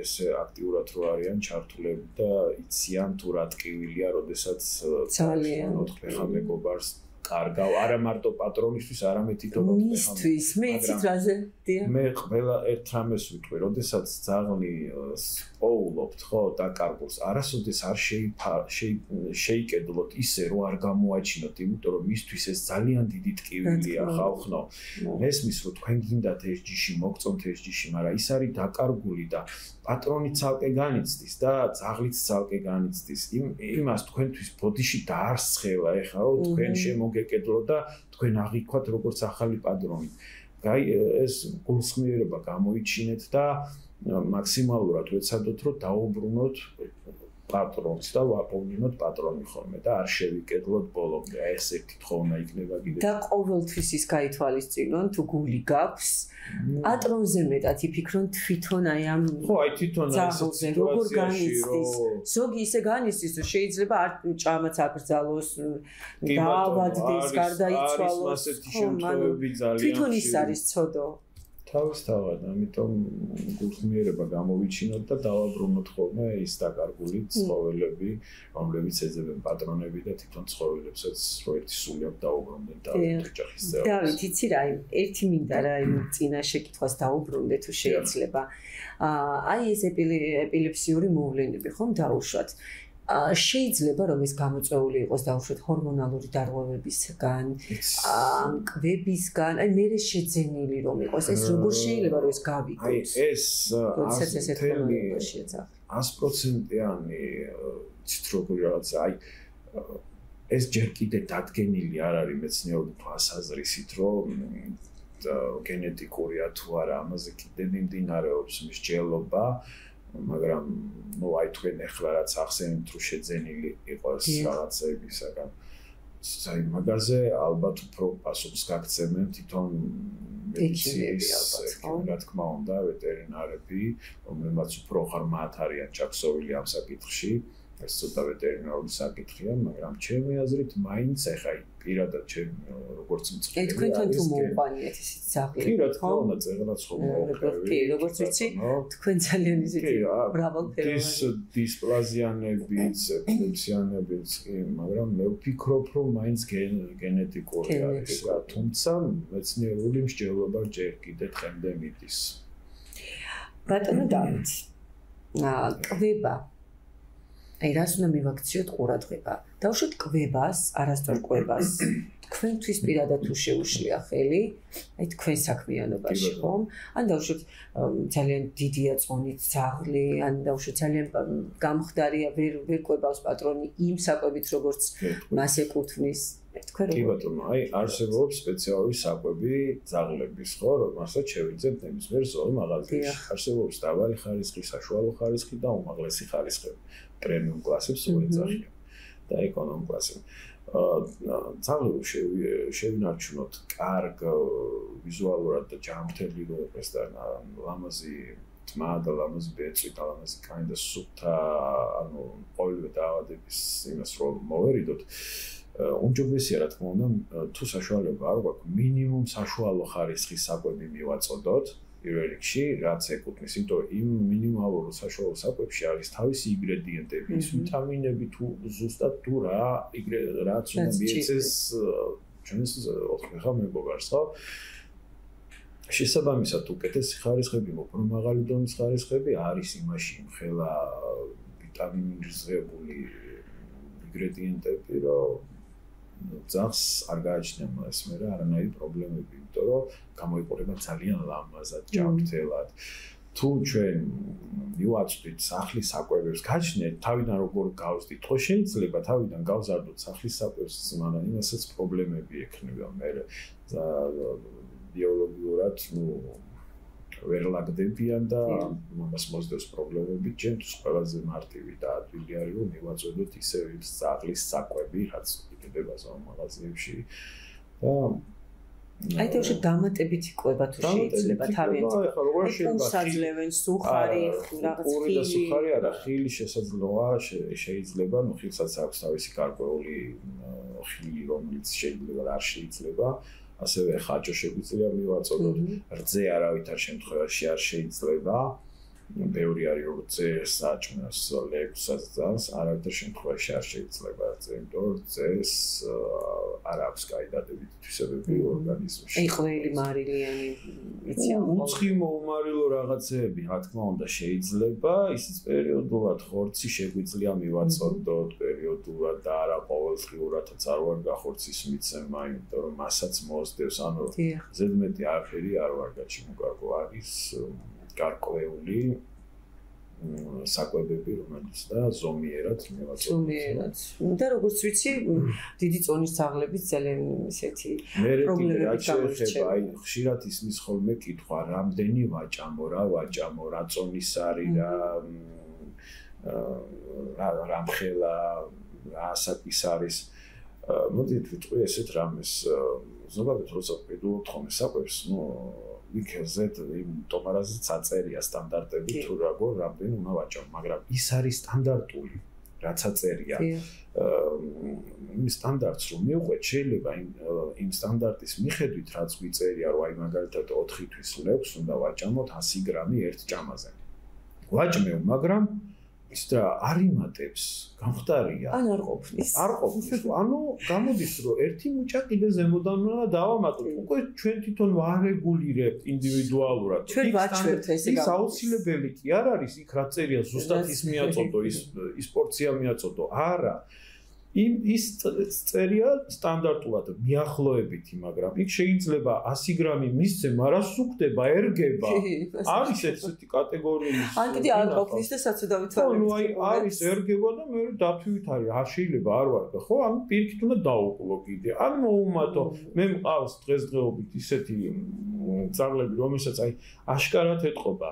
ესე აქტიურად რო არიან ჩართულები და იციან თუ რა ტკივილია, როდესაც ძალიან 4 ფეხა მეგობარს კარგავ, არა მარტო პატრონისთვის, არამედ თვითონაც მისთვის. მე იცით რაზე? მე ყველა ერთ რამეს ვიტყვი, როდესაც ძაღლი პოულობთ, ხო, დაკარგულს, არასოდეს არ შეიკედლოთ ისე, რომ არ გამოაჩინოთ, იმიტომ რომ მისთვის ეს ძალიან დიდი ტკივილია, ხალხო. მესმის, რომ თქვენ გინდათ ეს ჯიში, მოგწონთ ეს ჯიში, მაგრამ ის არის დაკარგული და პატრონი ცალკე განიცდის და ძაღლიც ცალკე განიცდის. იმ იმას თქვენთვის ბოდიში დაარსხელა, ეხლა რომ თქვენ შემოგეკედლო და თქვენ აღიქვათ როგორც ახალი პატრონი. გაი ეს გულსხმიერება გამოიჩინეთ და მაქსიმალურად ვეცადოთ რომ დაუბრუნოთ პატრონს და ვაპოვნინოთ პატრონი ხოლმე და არ შევიკედლოთ ბოლომდე. აი ეს ერთი თხოვნა იქნება კიდე. და ყოველთვის ის გაითვალისწინონ თუ გული გაქვს. პატრონზე მეტად იფიქრონ თვითონ აი ამ ხო აი თვითონ ეს როგორ განიცდის. ზოგი ისე განიცდის რომ შეიძლება არ ჭამაც აკრძალოს დაავადდეს, გარდაიცვალოს. ხო, მანუ თვითონ ის არის ცოდო. თავისთავად, ამიტომ გულხმიერება გამოვიჩინოთ და დავაბრუნოთ ხოლმე ის დაკარგული ცხოველები, რომლებიც ეძებენ პატრონები და თვითონ ცხოველებსაც რო ერთი სული აქვს დაუბრუნდნენ და ოჯახის წევრებს. დავით, იცი რა, ერთი მინდა რა, იმ წინა შეკითხვას დაუბრუნდე თუ შეიძლება. აი ეს ეპილეფსიური მოვლენები ხომ დაუშვათ. შეიძლება რომ ეს გამოწეული იყოს დაუშვათ ჰორმონალური დარღვევებისგან, კვებისგან, აი მე შეძენილი რომ იყოს, ეს როგორ შეიძლება რომ ეს გავიგოს? აი ეს როდესაც ეს ძა. 100%-იანი ციტროგული რაღაც აი ეს ჯერ კიდე დადგენილი არ არის მეცნიერული თვალსაზრისით რომ გენეტიკურია თუ არა ამაზე კიდე მიმდინარეობს მსჯელობა მაგრამ ნუ აი თქვენ ახლა რაც ახსენეთ თუ შეძენილი იყოს რაღაცებისაგან აი მაგაზე ალბათ უფრო პასუხს გაგცემენ თვითონ მედიცინის რა თქმა უნდა ვეტერინარები რომელმაც უფრო ხარმათ არიან ჩაქსოვილი ამ საკითხში. ეს ცოტა ვეტერინარული საკითხია, მაგრამ ჩემი აზრით მაინც ახლა პირადად ჩემ როგორც მწკრივი ეს თქვენ თუ მოუყვანიათ ისიც ზაღლი კი რა თქმა უნდა ხომ მოუყვები კი როგორც ვიცი თქვენ ძალიან ისეთი ბრავალ ფერონა ის დისპლაზიანებიც ეპილეფსიანებიც კი მაგრამ მე ვფიქრობ რომ მაინც გენეტიკური არის რა. თუმცა მეცნიერული მსჯელობა ჯერ კიდე დღემდე მიდის. ბატონო დავით აა კვება აი რას უნდა მივაქციოთ ყურადღება? დავუშვით კვებას, არასწორ კვებას. თქვენთვის პირადად თუ შეუშლია ხელი, აი თქვენ საქმიანობაში ხომ? ან დავუშვით ძალიან დიდია წონით ძაღლი, ან დავუშვით ძალიან გამხდარია ვერ ვერ კვებას პატრონი იმ საკვებით როგორც მას ეკუთვნის. თქვენ როგორ? კი ბატონო, აი არსებობს სპეციალური საკვები ძაღლების, ხო, რომელსაც შევიძებთ ნებისმიერ ზოლ მაღაზიაში. არსებობს დაბალი ხარისხი, საშუალო ხარისხი და უმაღლესი ხარისხები. პრემიუმ კლასებს უეძახიან და ეკონომ კლასებს. აა ძალიან შევინარჩუნოთ კარგ ვიზუალურად და ჯანმრთელი რო ეს და ლამაზი თმა და ლამაზი ბეწვი და ლამაზი კანი და სუფთა ანუ ყოველივე დაავადების იმას რომ მოვერიდოთ უმჯობესია რა თქმა უნდა თუ საშუალება არ გვაქვს მინიმუმ საშუალო ხარისხის საკვები მივაწოდოთ პირველ რიგში რაც ეკუთვნის, იმიტომ იმ მინიმალურ საშუალო საკვებში არის თავისი ინგრედიენტები, ის ვიტამინები თუ ზუსტად თუ რა რაც უნდა მიეცეს ჩვენს ოთხმეხა მეგობარს, ხო? შესაბამისად უკეთესი ხარისხები, უფრო მაღალი დონის ხარისხები არის იმაში მხელა ვიტამინიზებული ინგრედიენტები, რომ ძახს არ გააჩნია ეს მე რა არანაირი პრობლემები, იმიტომ რომ გამოიყურება ძალიან ლამაზად, ჯანმრთელად. თუ ჩვენ მივაწვდით სახლის საკვებებს, გაჩნიეთ თავიდან როგორ გავზდით, ხო შეიძლება თავიდან გავზარდოთ სახლის საკვებს, მაგრამ იმასაც პრობლემები ექნება მე ბიოლოგიურად, ну ვერ ლაგდებიან და ამას მოსდევს პრობლემები. ჩემთვის ყველაზე მარტივი და ადვილი არის რომ მივაწვდოთ ისე ზაღლის საკვები რაც ზომ მაღაზიებში. და აი თქო დამატებით იყვება თუ შეიძლება თავიანთი ხო როგორ შეიძლება საძლევენ სუხარი რაღაც ხილი სუხარი არა ხილი. შესაძლოა შეიძლება ნუ ხილსაც აქვს თავისი გარკვეული ხილი რომელიც შეიძლება არ შეიძლება ასევე ხაჭო შეგვიძლია მივაწოდოთ რძე არავითარ შემთხვევაში არ შეიძლება ბევრი არის რომ წეს საჭმელს ლექსას ძანს არაერთი შემთხვევაში არ შეიძლება წე იმიტომ რომ წეს არ აქვს კაი დადებითი თვისებები ორგანიზმში. აი ყველი მარილიანი იცი უცხი მომარილო რაღაცეები რა თქმა უნდა შეიძლება ისიც პერიოდულად ხორცი შეგვიძლია მივაწოდოთ პერიოდულად და არა ყოველდღიურადაც არ ვარ გახორცის მიცემა იმიტომ რომ მასაც მოსდევს ანუ ზედმეტი არაფერი არ ვარ გაჩიმოგარგო არის გარკვეული საკვებები რომელიც და ზომიერად მევაწოდოთ. ზომიერად. და როგორც ვიცი, დიდი წონის ძაღლები ძალიან ისეთი პრობლემები გამოირჩევა. აი, ხშირად ისმის ხოლმე კითხვა, რამდენი ვაჭამო, რა ვაჭამო, რა წონის არის რა რა რამხელა რა ასაკის არის. მოდით ვიტყვი ესეთ რამეს ზოგადად როცა ვიდეო თქომე საკვებს, ნუ ვიქერზე იმ ტომარაზე წაწერია სტანდარტები თუ როგორ რამდენი უნდა ვაჭამ, მაგრამ ის არის სტანდარტული რაც აწერია. იმ სტანდარტს რომ მივყვეთ, შეიძლება იმ იმ სტანდარტის მიხედვით რაც ვიწერია, რომ აი მაგალითად 4 თვის ლექს უნდა ვაჭამოთ 100 გრამი ერთ ჭამაზე. ვაჭმევ, მაგრამ ის და არ იმატებს, გამختარია. ან არ ყოფნის. არ ყოფნის. ანუ გამოდის რომ ერთი მუჭა კიდე ზემოდან უნდა დავამატოთ. უკვე ჩვენ თვითონ ვარეგულირებთ ინდივიდუალურად. ჩვენ ვაჩვენთ ესე გამოს. ის აუცილებელი კი არ არის იქ რა წერია ზუსტად ის მიაწოდო, ის ის პორცია მიაწოდო. არა. იმ ის წერია სტანდარტულად მიახლოებითი, მაგრამ იქ შეიძლება 100 გრამი მისცე, მაგრამ სუქდება, ერგება. არის ესეთი კატეგორიის. ან კიდე არ ყოფნის და საცოდავით ვარ. ხო, ნუ აი არის ერგება და მე დათვით არის. არ შეიძლება არ ვარ და ხო, ან პირიქით უნდა დაუყლო კიდე. ან მოუმატო. მე მყავს დღესდღეობით ისეთი ძაღლები, რომელსაც აი აშკარად ეთყობა.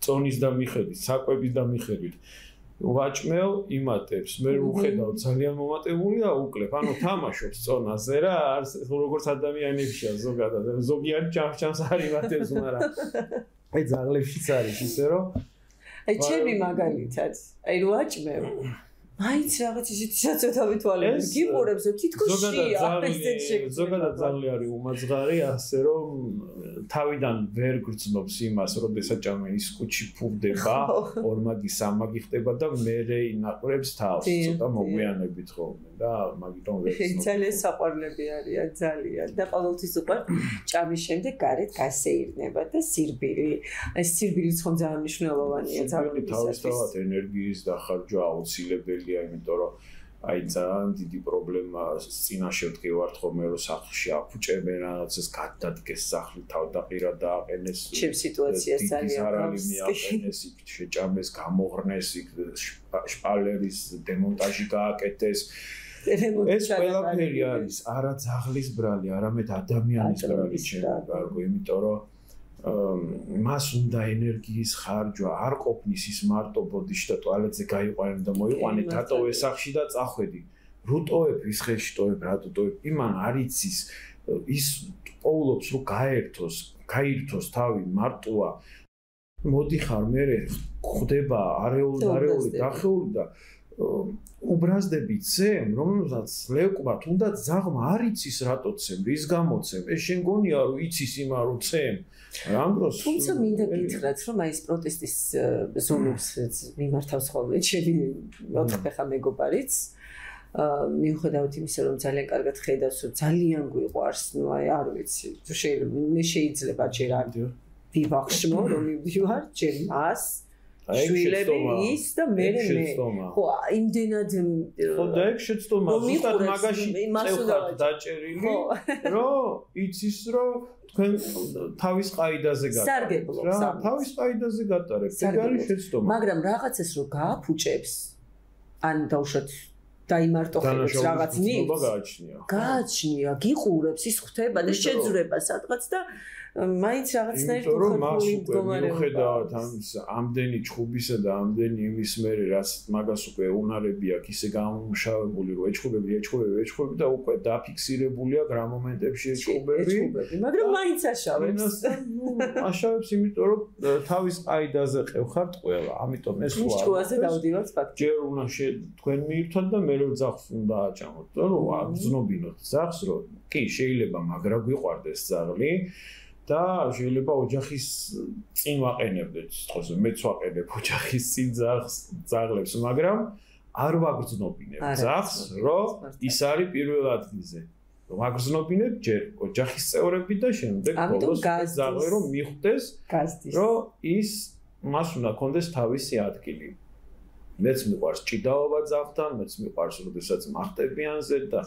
წონის და მიხედვით, საკვების და მიხედვით. ვაჭმელ იმატებს. მე ვხედავ ძალიან მომატებულია უკლებ ანუ თამაშობს წონაზე რა არს როგორც ადამიანებშია ზოგადად. ზოგიერთი ჩამჩამს არ იმატებს მაგრამ აი ზაღლებშიც არის ისე რომ აი ჩემი მაგალითად აი რო ვაჭმევ მაინც რაღაც ისეთი საწოთავი თვალები გიყურებს რომ თითქოს შია ესეთ შეგვიძლია ზოგადად ზაღლი არის უმაძღარი ასე რომ თავიდან ვერ გრძნობს იმას, როდესაც ჭამე ის კუჩი ფურდება, ორმაგი სამაგი ხდება და მეરે ინაყრებს თავს, ცოტა მოგვიანებით ხოლმე და მაგიტომ ვერ გრძნობს. ძალიან საყვარლები არიან ძალიან. და ყოველთვის უყვარ ჭამის შემდეგ გარეთ გასეირნება და სირბილი. ეს სირბილიც ხომ ძალიან მნიშვნელოვანია ძალიან თავისთავად ენერგიის დახარჯვა აუცილებელია, იმიტომ რომ აი ძალიან დიდი პრობლემა წინაშე ვდგევართ ხოლმე რომ სახლში აფუჭებენ რაღაცას გადადგეს სახლი თავდაყირა და აყენეს ჩემ სიტუაციას ძალიან აყენეს იქ შეჭამეს გამოღრნეს იქ შპალერის დემონტაჟი გააკეთეს. ეს ყველაფერი არის. არა ძაღლის ბრალი არამედ ადამიანის ბრალი ჩემი კარგო იმიტომ რომ მას უნდა ენერგიის ხარჯვა, არ ყოფნის ის მარტო ბოდიში და ტუალეტზე გაიყვანე და მოიყვანე დატოვე სახში და წახვედი. რუტოებ ის ხელში ტოებ, რატო ტოებ? იმან არიცის ის პოულობს რომ გაერთოს, გაირთოს თავი მარტოა. მოდიხარ მე ხდება არეული არეული დახეული და უბრაზდები ცემ, რომელსაც ლევკმა თუნდაც ზაღმა არ იცის რატო ცემ, რის გამო ცემ. ეს შენ გონია რომ იცის იმა რომ ცემ. რამ დროს? თუმცა მინდა გითხრათ, რომ აი ეს პროტესტის ზონებს მიმართავს ხოლმე ჩემი ოთხფეხა მეგობარიც. აა მიუხედავად იმისა, რომ ძალიან კარგად ხედავს, რომ ძალიან გვიყვარს, ნუ აი არ ვიცი, შეიძლება მე შეიძლება ჯერ არ ვიბახშმო, რომ მივდივარ ჯერ მას. შვილები ის და მე მე. ხო იმდენად ხო და ეგ შეცდომა ზუსტად მაგაში წევხარ დაჭერილი რომ იცის რომ თქვენ თავის ყაიდაზე გატარებთ. რა თავის ყაიდაზე გატარებთ ეგ არის შეცდომა მაგრამ რაღაცას რო გააფუჭებს ან დაუშვათ დაიმარტო ხელს რაღაც ნიც გააჩნია გიყურებს ის ხვდება და შეძრება სადღაც და მაინც რაღაცნაირად უხერხული მდგომარეობა. მიუხედავად ამ ამდენი ჩხუბისა და ამდენი იმის მერე რაც მაგას უკვე უნარები აქვს ისე გამომშავებული რომ ეჩხუბები ეჩხუბები ეჩხუბები და უკვე დაფიქსირებული აქვს რა მომენტებში ეჩხუბები. მაგრამ მაინც აშავებს. ნუ აშავებს იმიტომ რომ თავის ყაიდაზე ყევხართ ყველა. ამიტომ ეს ვარ. მიშუაზე დავდივართ ფაქტი. ჯერ უნდა თქვენ მიირთოთ და მე რო ძახს უნდა აჭამოთ. რომ აგზნობინოთ ძახს რომ კი შეიძლება მაგრა გვიყვარდეს ძაღლი. და შეიძლება ოჯახის წინ ვაყენებდეთ, თქოს მეც ვაყენებ ოჯახის წინ ძაღლებს, მაგრამ არ ვაგრძნობინებ ძაღლს, რომ ის არის პირველ ადგილზე. რომ ვაგრძნობინებ ჯერ ოჯახის წევრები და შემდეგ ბოლოს ძაღლი რომ მიხვდეს, რომ ის მას უნდა კონდეს თავისი ადგილი. მეც მიყვარს ჭიდაობა ძაღლთან, მეც მიყვარს როდესაც მახტებიანზე და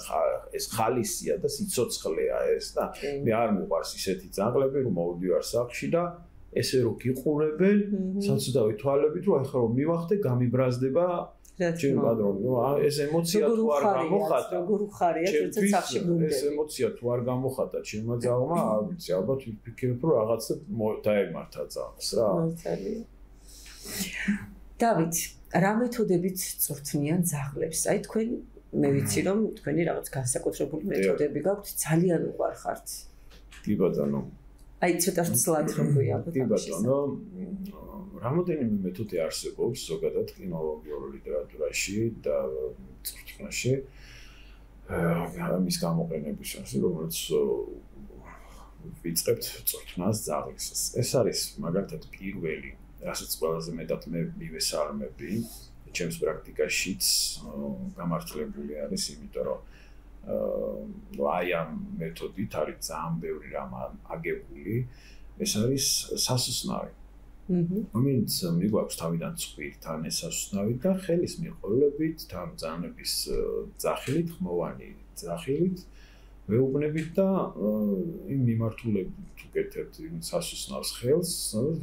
ეს ხალისია და სიცოცხლეა ეს და მე არ მიყვარს ისეთი ძაღლები, რომ მოვიდივარ სახში და ესე რო გიყურებენ, საცუდავი თვალებით, რომ ახლა რომ მივახტე, გამიბრაზდება ჩემ პატრონი, ნუ ეს ემოცია თუ არ გამოხატა, როგორ ხარია, როცა სახში გუნდები. ეს ემოცია თუ არ გამოხატა ჩემმა ძაღლმა, არ ვიცი, ალბათ ვიფიქრებ, რომ რაღაცა დაემართა ძაღლს რა. მართალია. დავით, რა მეთოდებით წვრთნიან ძაღლებს? აი თქვენ მე ვიცი რომ თქვენი რაღაც განსაკუთრებული მეთოდები გაქვთ, ძალიან უყარხართ. კი ბატონო. აი ცოტა ცლად რომ გვიამბოთ. კი ბატონო. რამოდენიმე მეთოდი არსებობს ზოგადად კინოლოგიურ ლიტერატურაში და წვრთნაში. აა მის გამოყენებისას რომელიც ვიწყებთ წვრთნას ძაღლს. ეს არის მაგალითად პირველი რასაც ყველაზე მეტად მე მივესალმები ჩემს პრაქტიკაშიც გამართლებული არის იმიტომ რომ აა აი ამ მეთოდით არის ძალიან ბევრი რამ აგებული. ეს არის სასუსნავი. რომელიც მიგვაქვს თავიდან წვირთან ეს სასუსნავი და ხელის მიყოლებით თან ძანების ძახილით ხმოვანი ძახილით მეუბნებით და იმ მიმართულებით უკეთებთ იმ სასუსნავს ხელს,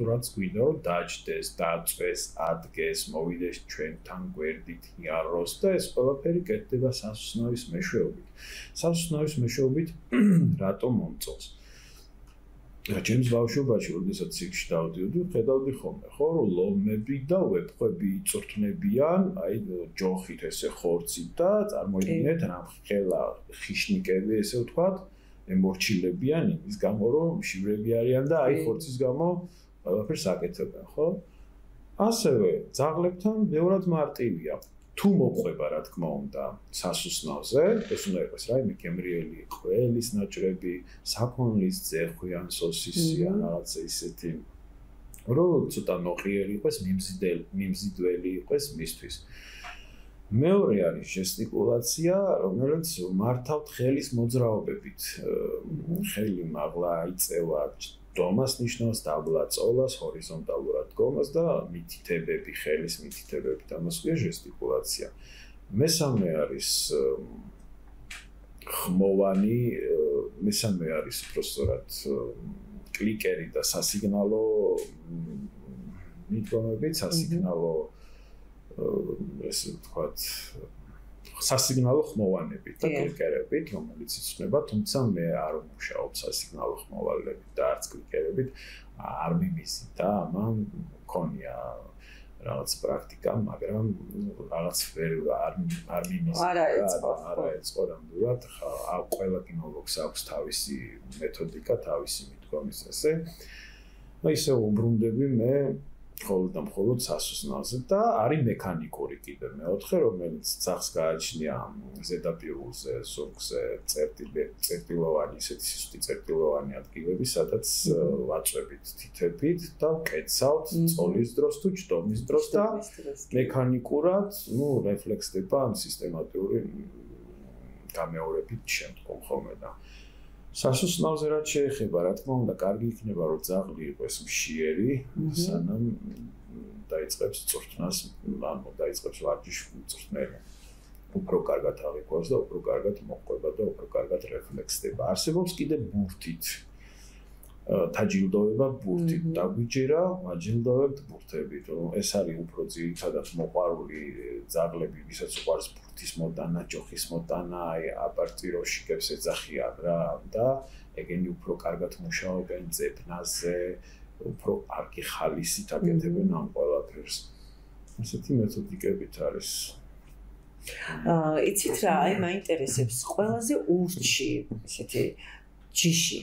რაც გვინდა რომ დაჭდეს, დაწვეს, ადგეს, მოვიდეს ჩვენთან გვერდით, იაროს და ეს ყველაფერი კეთდება სასუსნავის მეშვეობით. სასუსნავის მეშვეობით რატომ მომწონს? ჩემს ბავშვობაში, როდესაც ციკში დავდიოდი, ხედავდი ხოლმე, ხო, რომ ლომები და ვეფხვები იწრთნებიან, აი ჯოხით ესე ხორცი და წარმოიდგინეთ რა ხელა ხიშნიკები ესე ვთქვათ, ემორჩილებიან იმის გამო, რომ შივრები არიან და აი ხორცის გამო ყველაფერს აკეთებენ, ხო? ასევე ძაღლებთან ბევრად მარტივია. თუ მოყვება რა თქმა უნდა სასუსნავზე ეს უნდა იყოს რა იმე გემრიელი ყველის ნაჭრები საფონლის ძეხვი ან სოსისი ან რაღაც ისეთი. რომ ცოტა ნოყიერი იყოს მიმზიდელი მიმზიდველი იყოს მისთვის. მეორე არის ჟესტიკულაცია რომელიც მართავთ ხელის მოძრაობებით. ხელი მაღლა იწევა დომას ნიშნავს დაბლა წოლას ჰორიზონტალურად დგომას და მითითებები ხელის მითითებები და მოსკე ჟესტიკულაცია. მესამე არის ხმოვანი, მესამე არის პროსტორად კლიკერი და სასიგნალო მიტომები, სასიგნალო ესე ვთქვათ სასიგნალო ხმოვანებით და კლიკერებით, რომელიც იწნება, თუმცა მე არ ვმუშაობ სასიგნალო ხმოვანებით და არც კლიკერებით, არ მიმისი და მან მქონია რაღაც პრაქტიკა, მაგრამ რაღაც ვერ არ არ მიმისი. არა ეწყო. არა ეწყო ნამდვილად, ხა ყველა კინოლოგს აქვს თავისი მეთოდიკა, თავისი მიდგომის ესე. ну ისე უბრუნდები მე ხოლმე და მხოლოდ სასუსნალზე და არის მექანიკური კიდე. მეოთხე რომელიც ძახს გააჩნია ზედაპირულზე სურგზე წერტილე წერტილოვანი ისეთი სუსტი წერტილოვანი ადგილები სადაც ვაწვევით თითებით და ვკეცავთ წოლის დროს თუ ჯდომის დროს და მექანიკურად ნუ რეფლექსდება ამ სისტემატიური გამეორებით შემდგომ ხოლმე და სასუსნავზე რაც შეეხება, რა თქმა უნდა, კარგი იქნება, რომ ძაღლი იყოს მშიერი, სანამ დაიწყებს წვრთნას, ანუ დაიწყებს ვარჯიშს წვრთნელი. უფრო კარგად აღიქვას და უფრო კარგად მოყვება და უფრო კარგად რეფლექსდება. არსებობს კიდე ბურთით. დაჯილდოება ბურთით დაგვიჯერა, აჯილდოვებთ ბურთებით. ეს არის უფრო ძირითადად მოყარული ძაღლები, ვისაც უყარს ბურთის მოტანა, ჯოხის მოტანა, აი აპარტიროში გებს ეძახიან რა და ეგენი უფრო კარგად მუშაობენ ძებნაზე, უფრო კარგი ხალისით აკეთებენ ამ ყველაფერს. ესეთი მეთოდიკებით არის აა იცით რა, აი მაინტერესებს ყველაზე ურჩი ესეთი ჯიში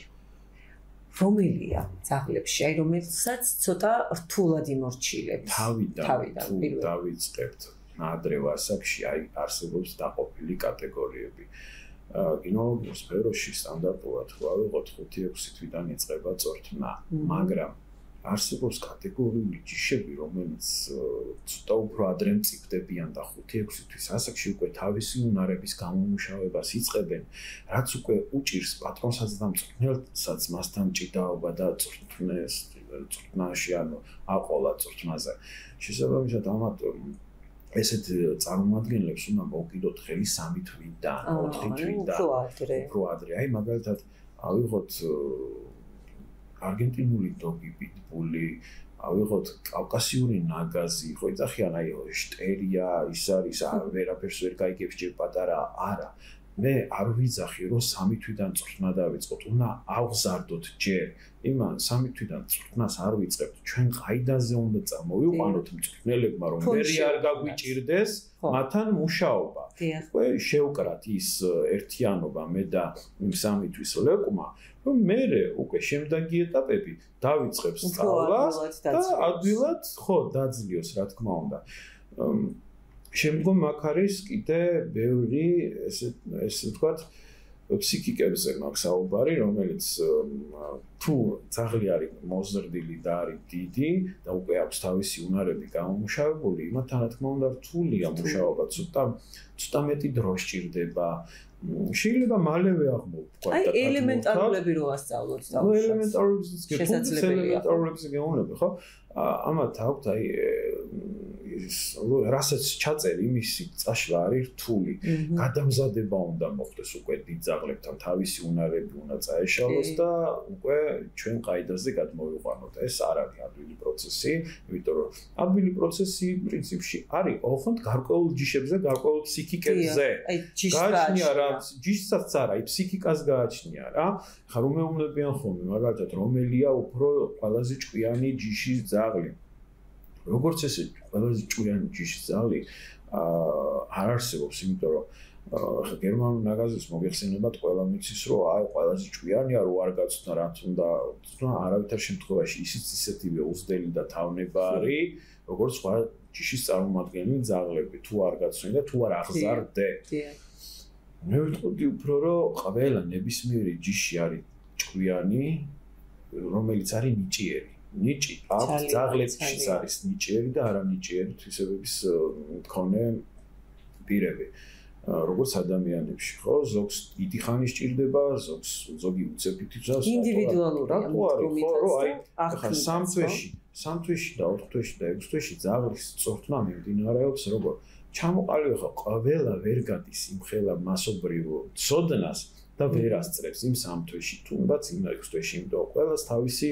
რომელია ძაღლებში, აი რომელსაც ცოტა რთულად იმორჩილებს. თავიდან, თავიდან დავიწყებთ ნადრევ ასაკში, აი არსებობს დაყოფილი კატეგორიები. კინოლოგიურ სფეროში სტანდარტულად რა ვიყოთ 5-6 თვიდან იწყება წორთნა, მაგრამ არსებობს კატეგორიული ჯიშები, რომელიც ცოტა უფრო ადრე მწიფდებიან და 5-6 თვის ასაკში უკვე თავისი უნარების გამომუშავებას იწყებენ, რაც უკვე უჭირს პატრონსაც და მწვრთნელსაც მასთან ჭიდაობა და წვრთნეს წვრთნაში ანუ აყოლა წვრთნაზე. შესაბამისად ამათ ესეთ წარმომადგენლებს უნდა მოვკიდოთ ხელი 3 თვიდან, 4 თვიდან. უფრო ადრე. უფრო ადრე. აი მაგალითად ავიღოთ არგენტინული დოგი პიტბული, ავიღოთ კავკასიური ნაგაზი, ხო იცახიან აი შტერია, ის არის, ვერაფერს ვერ გაიგებს ჯერ პატარა, არა. მე არ ვიძახი რომ სამი თვიდან წვრთნა დავიწყოთ, უნდა ავღზარდოთ ჯერ. იმან სამი თვიდან წვრთნას არ ვიწყებთ, ჩვენ ყაიდაზე უნდა წამოვიყვანოთ მწვრთნელებმა, რომ მერი არ გაგვიჭirdეს მათთან მუშაობა. უკვე შევკრათ ის ერთიანობა მე და იმ სამი თვის ლეკმა, რომ მე უკვე შემდეგი ეტაპები დავიწყებს სწავლას და ადვილად ხო დაძლიოს რა თქმა უნდა. შემდგომ აქ არის კიდე ბევრი ესე ესე ვთქვათ ფსიქიკებზე მაქვს საუბარი, რომელიც თუ ძაღლი არის მოზრდილი და არის დიდი და უკვე აქვს თავისი უნარები გამომუშავებული, იმათთან რა თქმა უნდა რთულია მუშაობა, ცოტა ცოტა მეტი დრო სჭირდება. შეიძლება მალევე აღმოვთქვა და აი ელემენტარულები რო ასწავლოთ და ნუ ელემენტარულებს გეთხოვთ ელემენტარულებს გეუბნები ხო? ამათ აქვს აი რასაც ჩაწერი იმისი წაშლა არის რთული. გადამზადება უნდა მოხდეს უკვე დიდძაღლებთან თავისი უნარები უნდა წაეშალოს და უკვე ჩვენ ყაიდაზე გადმოვიყვანოთ. ეს არ არის ადვილი პროცესი იმიტომ რომ ადვილი პროცესი პრინციპში არის ოხონდ გარკვეულ ჯიშებზე გარკვეულ ფსიქიკებზე. აი ჯიშსა რა ჯიშსაც არა აი ფსიქიკას გააჩნია რა. ხა რომ მეუბნებიან ხოლმე მაგალითად რომელია უფრო ყველაზე ჭკვიანი ჯიშის ძაღლი როგორც ესე ყველაზე ჭკვიანი ჯიშის ძაღლი აა არ არსებობს იმიტომ რომ ხა გერმანულ ნაგაზის მოიხსენებათ ყველა მიცის რომ აი ყველაზე ჭკვიანია რო არ გაცნო რა თუნდა თუნდა არავითარ შემთხვევაში ისიც ისეთივე უზდელი და თავნება არის როგორც სხვა ჯიშის წარმომადგენელი ძაღლები თუ არ გაცნო და თუ არ აღზარდე. მე ვიტყოდი უფრო რომ ყველა ნებისმიერი ჯიში არის ჭკვიანი რომელიც არის ნიჭიერი ნიჭი აქვს ძაღლებშიც არის ნიჭიერი და არა ნიჭიერი თვისებების მქონე პირები. როგორც ადამიანებში ხო? ზოგს დიდი ხანი სჭირდება ზოგს ზოგი უცებითი ძავს ინდივიდუალურია ხო რო აი ახლა სამ თვეში სამ თვეში და ოთხ თვეში და ექვს თვეში ძაღლის წორთნა მიმდინარეობს როგორ? ჩამოყალიბე ხო ყველა ვერ გადის იმ ხელა მასობრივ ცოდნას და ვერ ასწრებს იმ სამ თვეში თუნდაც იმ ექვს თვეში იმიტომ ყველას თავისი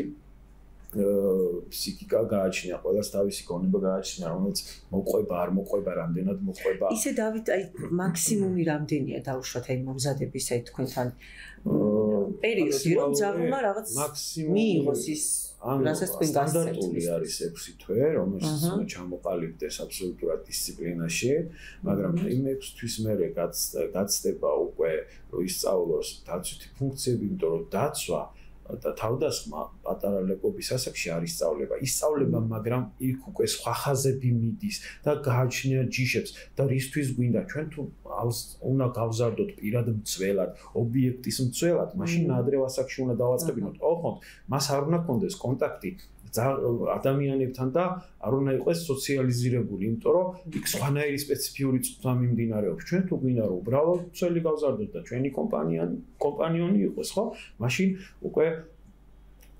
ფსიქიკა გააჩნია, ყველას თავისი გონება გააჩნია, რომელიც მოყვება, არ მოყვება, რამდენად მოყვება. ისე დავით, აი მაქსიმუმი რამდენია დაუშვათ აი მომზადების აი თქვენთან პერიოდი, რომ ძაღლმა რაღაც მიიღოს ის რასაც თქვენ გასცემთ. არის 6 თვე, რომელსაც უნდა ჩამოყალიბდეს აბსოლუტურად დისციპლინაში, მაგრამ იმ 6 თვის მერე გაცდება უკვე რომ ისწავლოს დაცვითი ფუნქციები, იმიტომ რომ დაცვა და თავდასხმა პატარა ლეკობის ასაკში არის სწავლება. ისწავლება, მაგრამ იქ უკვე სხვა ხაზები მიდის და გააჩნია ჯიშებს და რისთვის გვინდა ჩვენ თუ უნდა გავზარდოთ პირად მცველად, ობიექტის მცველად, მაშინ ადრე ასაკში უნდა დავაწყებინოთ. ოღონდ მას არ უნდა კონდეს კონტაქტი ადამიანებთან და არ უნდა იყოს სოციალიზირებული, იმიტომ რომ იქ სხვანაირი სპეციფიური წვნა მიმდინარეობს. ჩვენ თუ გვინდა რომ უბრალოდ წელი გავზარდოთ და ჩვენი კომპანია კომპანიონი იყოს, ხო? მაშინ უკვე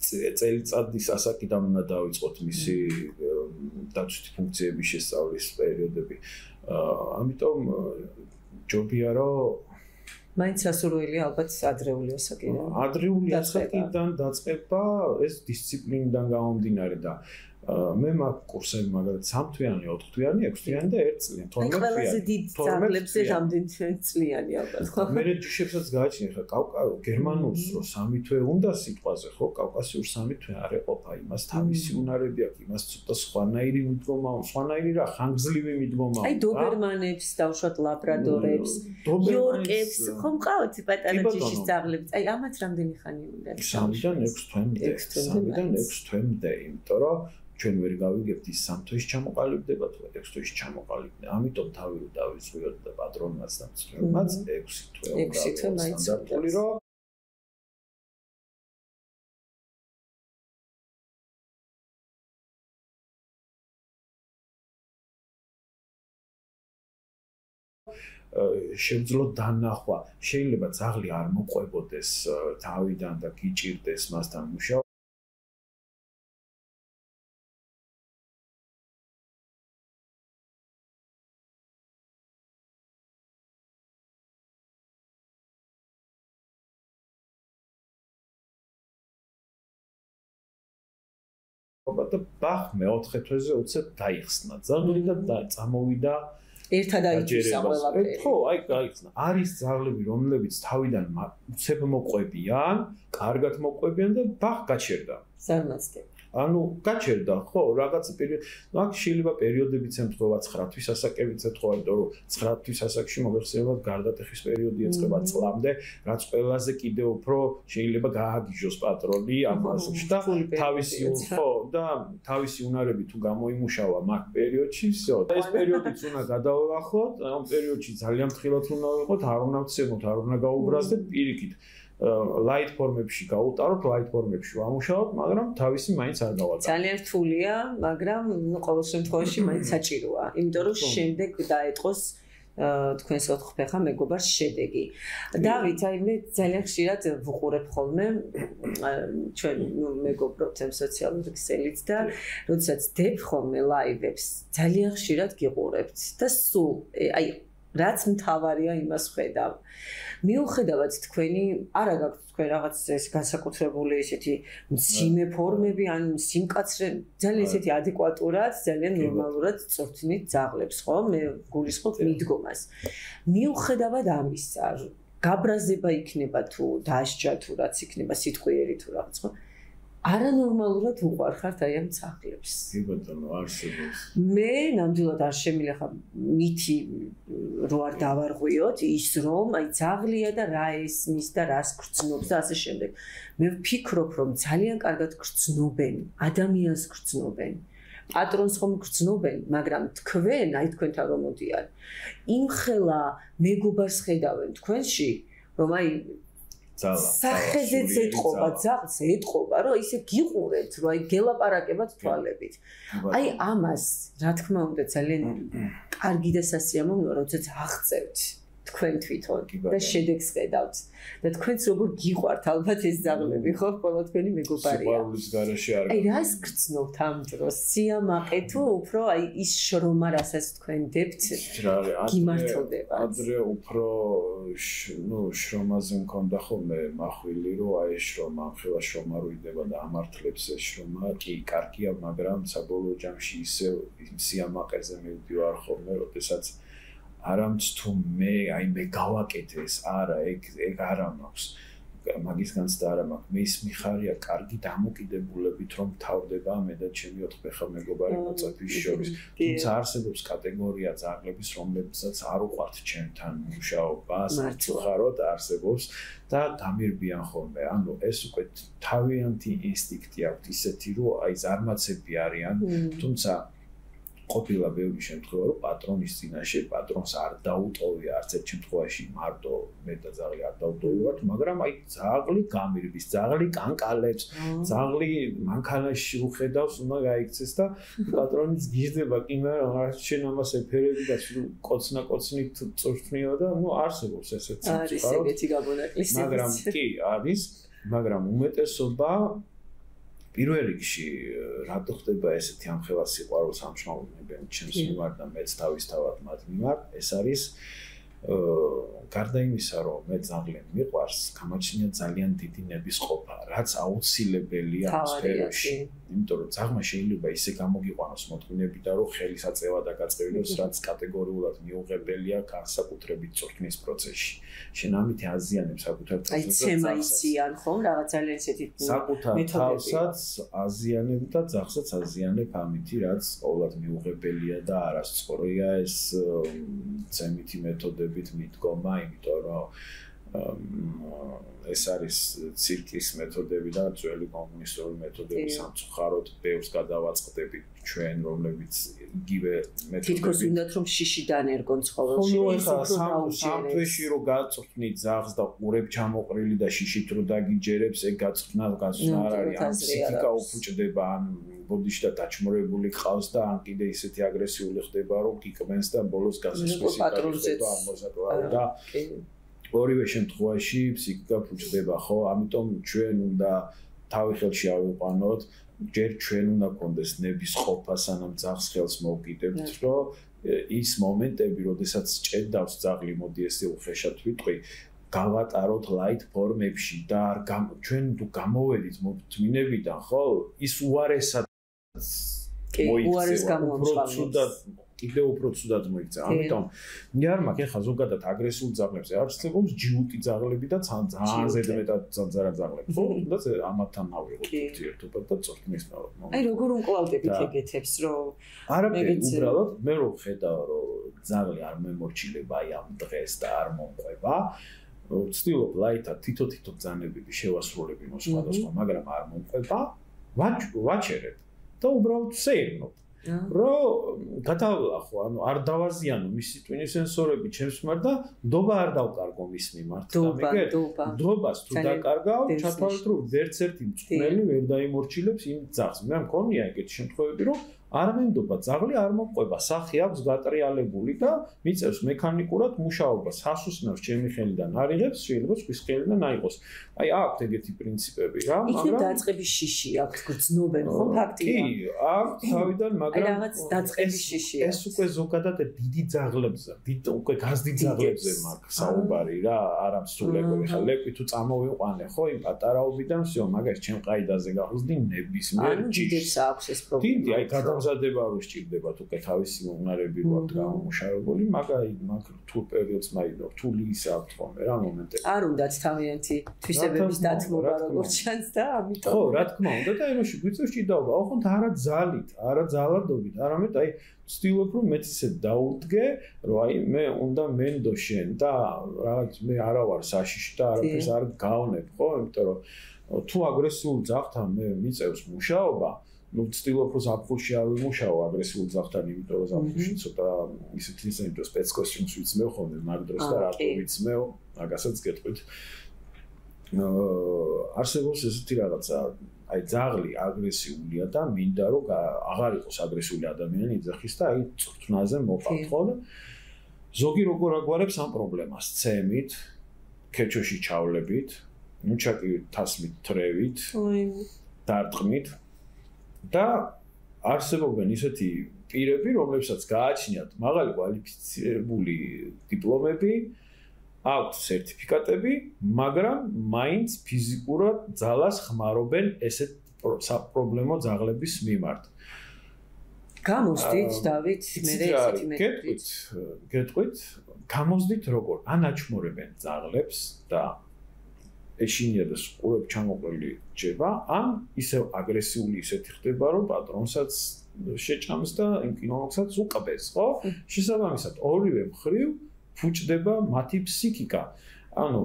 წელიწადის ასაკიდან უნდა დავიწყოთ მისი დაცვითი ფუნქციების შესწავლის პერიოდები. აა ამიტომ ჯობია რომ მაინც სასურველი ალბათ ადრეული ასაკიდან. ადრეული ასაკიდან დაწყება ეს დისციპლინიდან გამომდინარე და მე მაგ კურსები მაგალითად 3 თვიანი, 4 თვიანი, 6 თვიანი და 1 წლიანი, 12 თვიანი. ყველაზე დიდ ძაღლებზე რამდენი წლიანი ალბათ ხო? მე ჯიშებსაც გააჩნია ხა კავკა გერმანულს რო 3 თვე უნდა სიტყვაზე ხო? კავკასიურ 3 თვე არ ეყოფა იმას თავისი უნარები აქვს, იმას ცოტა სხვანაირი მიდგომა, სხვანაირი რა, ხანგრძლივი მიდგომა. აი დობერმანებს, დავშვათ ლაბრადორებს, იორკებს, ხო მყავთ პატარა ჯიშის ძაღლები? აი ამათ რამდენი ხანი უნდა? 3-დან 6 თვემდე. 3-დან 6 თვემდე, იმიტომ რომ ჩვენ ვერ გავიგებთ ის სამთოში ჩამოყალიბდება თუ 6 თვეში ჩამოყალიბდება. ამიტომ თავი რო დავიწყოთ და პატრონმაც და მწვრთნელმაც 6 თვე უნდა 6 თვე მაინც სტანდარტული რო შევძლო დანახვა. შეიძლება ძაღლი არ მოყვებოდეს თავიდან და გიჭირდეს მასთან მუშაობა. და ბახ მეოთხე თვეზე უცებ დაიხსნა ძაღლი და წამოვიდა ერთად აიჭირა ყველაფერი. ხო, აი გაიხსნა. არის ძაღლები, რომლებიც თავიდან უცებ მოყვებიან, კარგად მოყვებიან და ბახ გაჩერდა. ზარმაცდი. ანუ გაჩერდა ხო რაღაც პერიოდი ნუ აქ შეიძლება პერიოდებიც ემთხოვა 9 თვის ასაკებიც ეთქვა იმიტომ რომ 9 თვის ასაკში მოიხსენებათ გარდატეხის პერიოდი ეწყება წლამდე რაც ყველაზე კიდე უფრო შეიძლება გააგიჟოს პატრონი ამ ასაკში და თავისი ხო და თავისი უნარები თუ გამოიმუშავა მაგ პერიოდში всё და ეს პერიოდიც უნდა გადავახოთ ამ პერიოდში ძალიან ფრთხილად უნდა ვიყოთ არ უნდა ვცემოთ არ უნდა გაუბრაზდეთ პირიქით Light ფორმებში გაუტაროთ, light ფორმებში ვამუშაოთ, მაგრამ თავისი მაინც არ გავატარო. ძალიან რთულია, მაგრამ ნუ ყოველ შემთხვევაში მაინც საჭიროა, იმიტომ რომ შემდეგ დაეთყოს თქვენს ოთხფეხა მეგობარს შედეგი. დავით, აი მე ძალიან ხშირად ვუყურებ ხოლმე ჩვენ ნუ მეგობრობთ ამ სოციალურ ქსელით და როდესაც დებ ხოლმე ლაივებს, ძალიან ხშირად გიყურებთ და სულ აი რაც მთავარია იმას ხედავ. მიუხედავად თქვენი არა გაქვთ თქვენ რაღაც ეს განსაკუთრებული ესეთი მძიმე ფორმები ან სიმკაცრე ძალიან ესეთი ადეკვატურად, ძალიან ნორმალურად წორთნით ძაღლებს, ხო? მე გულისხმობ მიდგომას. მიუხედავად ამისა, გაბრაზება იქნება თუ დასჯა თუ რაც იქნება სიტყვიერი თუ რაღაც, ხო? არანორმალურად უყარხართ აი ამ ცახლებს. კი ბატონო, არსებობს. მე ნამდვილად არ შემიძლია მითი რო არ დავარღვიოთ ის რომ აი ძაღლია და რა ეს მის და რას გრძნობს და ასე შემდეგ. მე ვფიქრობ რომ ძალიან კარგად გრძნობენ, ადამიანს გრძნობენ. პატრონს ხომ გრძნობენ, მაგრამ თქვენ აი თქვენთან რომ მოდიან. იმხელა მეგობარს ხედავენ თქვენში, რომ აი ძალა სახეზეც ეთყობა ძალს ეთყობა რომ ისე გიყურეთ რომ აი გელაპარაკებათ თვალებით. აი ამას რა თქმა უნდა ძალიან კარგი და სასიამოვნოა როდესაც აღწევთ თქვენ თვითონ და შედეგს ხედავთ. და თქვენც როგორ გიყვართ ალბათ ეს ძაღლები ხო? ყველა თქვენი მეგობარია. სიყვარულის garaში არ აი რას გრძნობთ ამ დროს? სიამაყე თუ უფრო აი ის შრომა რასაც თქვენ დებთ გიმართლდება ადრე უფრო ნუ შრომაზე მქონდა ხოლმე מחვილი რომ აი შრომა ხელა შრომა როიდება და ამართლებს ეს შრომა კი კარგია მაგრამ საბოლოო ჯამში ისე სიამაყეზე მივდივარ ხოლმე როდესაც არამც თუ მე აი მე გავაკეთე ეს არა ეგ ეგ არა მაქვს მაგის განცდა არა მაქვს მე ის მიხარია კარგი დამოკიდებულებით რომ თავდება მე და ჩემი ოთხფეხა მეგობარი მოწაფის შორის. თუმცა არსებობს კატეგორია ძაღლების რომლებსაც არ უყვართ ჩემთან მუშაობა საერთოდ არსებობს და დამირბიან ხოლმე. ანუ ეს უკვე თავიანთი ინსტინქტი აქვს ისეთი რომ აი ზარმაცები არიან. თუმცა ყოფილა ბევრი შემთხვევა, რომ პატრონის წინაშე პატრონს არ დაუტოვია არც ერთ შემთხვევაში მარტო მე და ზაღლი არ დაუტოვებათ, მაგრამ აი ზაღლი გამირბის, ზაღლი კანკალებს, ზაღლი მანქანაში უხედავს, უნდა გაიქცეს და პატრონიც გიждდება კი მე რა შენ ამას ეფერები და კოცნა კოცნით წორთნიო და ნუ არსებობს ესეც. არის ეგეთი გაბონაკლისი. მაგრამ კი არის, მაგრამ უმეტესობა პირველ რიგში რატო ხდება ესეთი ამხელა სიყვარულს ამშრომლებენ ჩემს მიმართ და მეც თავისთავად მათ მიმართ. ეს არის გარდა იმისა, რომ მე ძალიან მიყვარს, გამაჩნია ძალიან დიდი ნების ყოფა, რაც აუცილებელია ამ სფეროში. იმიტომ რომ ძაღმა შეიძლება ისე გამოგიყვანოს მოთმინები და რომ ხელისაწევა და გაწევროს, რაც კატეგორიულად მიუღებელია განსაკუთრებით წორთნის პროცესში. შენ ამით აზიანებს საკუთარ თავს. აი, ცემა ისიან ხომ, რაღაც ძალიან ისეთი საკუთარ თავსაც აზიანებ და ძაღსაც აზიანებ ამითი, რაც ყოველად მიუღებელია და არასწორია ეს ცემითი მეთოდები მოგვიყვებით მიდგომა, იმიტომ რომ ეს არის ცირკის მეთოდები და ძველი კომუნისტური მეთოდები სამწუხაროდ ბევრს გადავაწყდები ჩვენ რომლებიც იგივე მეთოდები თითქოს უნდათ რომ შიშიდან ერგონ ცხოველში სამ თვეში რო გაწვრთნი ძაღს და ყურებ ჩამოყრილი და შიშით რო დაგიჯერებს ეგ გაწვრთნა გაწვრთნა არ არის. ან ფიზიკა უფუჭდება ან ბოდიში და დაჩმორებული ყავს და ან კიდე ისეთი აგრესიული ხდება რომ კიკმენს და ბოლოს გასასვლელი არ მოსატოვარ და ორივე შემთხვევაში ფსიქიკა ფუჭდება ხო? ამიტომ ჩვენ უნდა თავი ხელში ავიყვანოთ ჯერ ჩვენ უნდა გქონდეს ნების ყოფა სანამ ძაღს ხელს მოვკიდებთ რომ ის მომენტები როდესაც ჭედავს ძაღლი მოდი ესე უხეშად ვიტყვი გავატაროთ light ფორმებში და არ ჩვენ თუ გამოვედით მოთმინებიდან ხო? ის უარესად უარეს გამომწყავს კიდე უფრო ცუდად მოიქცა. ამიტომ მე არ მაქვს ახლა ზოგადად აგრესიულ ძაღლებს. არც ცნობს ჯიუტი ძაღლები და ძალიან ზედმეტად ძანძარა ძაღლები. ხო, თუნდაც ამათთან ავიღოთ ერთობა და წორთმის ნორმა. აი როგორ უმკლავდებით ეგეთებს, რომ არაფერი უბრალოდ მე რო ხედავ რომ ძაღლი არ მემორჩილება აი ამ დღეს და არ მომყვება. ვცდილობ ლაითა თითო-თითო ძანებები შევასრულები მოსხადასხვა, მაგრამ არ მომყვება. ვაჩერებ და უბრალოდ სეირნობ. რომ გადავლახო, ანუ არ დავაზიანო მისი ტვინის სენსორები ჩემს მიმართ და დობა არ დავკარგო მის მიმართ. დობა. დობას თუ დაკარგავ, ჩათვალეთ რომ ვერც ერთი მწვრთნელი ვერ დაიმორჩილებს იმ ძაღლს. მე მქონია ეგეთი შემთხვევები, რომ არ მენდობა ძაღლი არ მოყვება სახე აქვს გატრიალებული და მიწევს მექანიკურად მუშაობას სასუსნავს ჩემი ხელიდან არიღებს შეიძლება სხვის ხელიდან აიღოს აი აქვთ ეგეთი პრინციპები რა მაგრამ იქ დაწყების შიში აქვს გრძნობენ ხო ფაქტია კი აქვს თავიდან მაგრამ რაღაც დაწყების შიში ეს უკვე ზოგადად დიდი ძაღლებზე დიდ უკვე გაზდი ძაღლებზე მაქვს საუბარი რა არა მსულები ხა ლეკვი თუ წამოვიყვანე ხო იმ პატარაობიდან всё მაგას ჩემ ყაიდაზე გახლდი ნებისმიერ ჯიშს აქვს ეს პრობლემა დიდი აი გადამ გამზადება რო სჭირდება თუ კე თავისი უნარები ვართ გამომუშავებული, მაგაი მაგ თუ პერიოდს მაინო რთული ის აქვს ხოლმე რა მომენტები. არ უნდათ თავიანთი თვისებების დათმობა როგორც ჩანს და ამიტომ. ხო, რა თქმა უნდა და ენოში გვიწევს ჭიდაობა, ოღონდ არა ძალით, არა ძალადობით, არამედ აი ვცდილობ რომ მეც ისე დაუდგე, რომ აი მე უნდა მენდო შენ და რაღაც მე არა ვარ საშიში და არაფერს არ გავნებ, ხო? იმიტომ რომ თუ აგრესიულ ძაღთან მე მიწევს მუშაობა, ну ვცდილობ რომ ზაფხულში არ ვიმუშაო აგრესიულ ზაფხთან, იმიტომ რომ ზაფხულში ცოტა ისეთი ისეთი დროს სპეცკოსტიუმს ვიცმევ ხოლმე, მაგ დროს და რატო ვიცმევ, მაგასაც გეტყვით. აა არსებობს ესეთი რაღაცა, აი ძაღლი აგრესიულია და მინდა რომ აღარ იყოს აგრესიული ადამიანი იძახის და აი წრთნაზე მოპართ ხო და ზოგი როგორ აგვარებს ამ პრობლემას? ცემით, ქეჩოში ჩავლებით, ნუჩაკი თასმით თრევით, დარტყმით და არსებობენ ისეთი პირები, რომლებსაც გააჩნიათ მაღალი კვალიფიცირებული დიპლომები, აქვთ სერტიფიკატები, მაგრამ მაინც ფიზიკურად ძალას ხმარობენ ესეთ პრობლემო ძაღლების მიმართ. გამოსდით დავით მე ესეთი მე გეტყვით გეტყვით გამოსდით როგორ ანაჩმორებენ ძაღლებს და ეშინია და ყურებ ჩამოყრილი ჯება, ან ისევ აგრესიული ისეთი ხდება, რომ პატრონსაც შეჭამს და იმ კინოლოგსაც უკაბეს, ხო? შესაბამისად, ორივე მხრივ ფუჭდება მათი ფსიქიკა. ანუ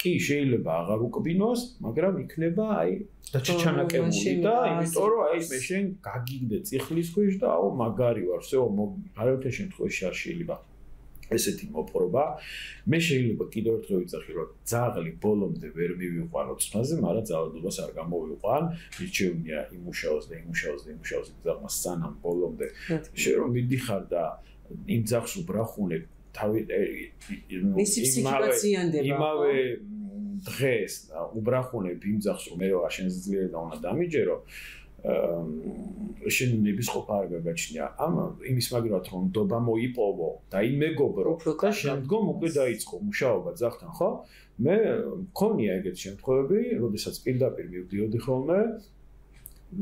კი შეიძლება აღარ უკბინოს, მაგრამ იქნება აი დაჩაჩანაკებული და იმიტომ რომ აი მე შენ გაგიგდე წიხლის ქვეშ და აუ მაგარი ვარ, всё, არაერთი შემთხვევაში არ შეიძლება. ესეთი მოპყრობა მე შეიძლება კიდევ ერთხელ ვიცახი რომ ძაღლი ბოლომდე ვერ მივიყვანო წვაზე მაგრამ ძალადობას არ გამოვიყვან. მიჩევნია იმუშაოს და იმუშაოს და იმუშაოს ძაღლმა სანამ ბოლომდე. შე რომ მიდიხარ და იმ ძაღლს უბრახუნებ თავი ფსიქიკაციანდება იმავე დღეს უბრახუნებ იმ ძაღლს რომ მე რა შენ ძლიერება უნდა დამიჯერო შენ ნების ყოფა არ გაგაჩნია ამ იმის მაგრად რომ დობა მოიპოვო და იმეგობრო და შემდგომ უკვე დაიწყო მუშაობა ძახთან ხო მე მქონია ეგეთ შემთხვევები როდესაც პირდაპირ მივდიოდი ხოლმე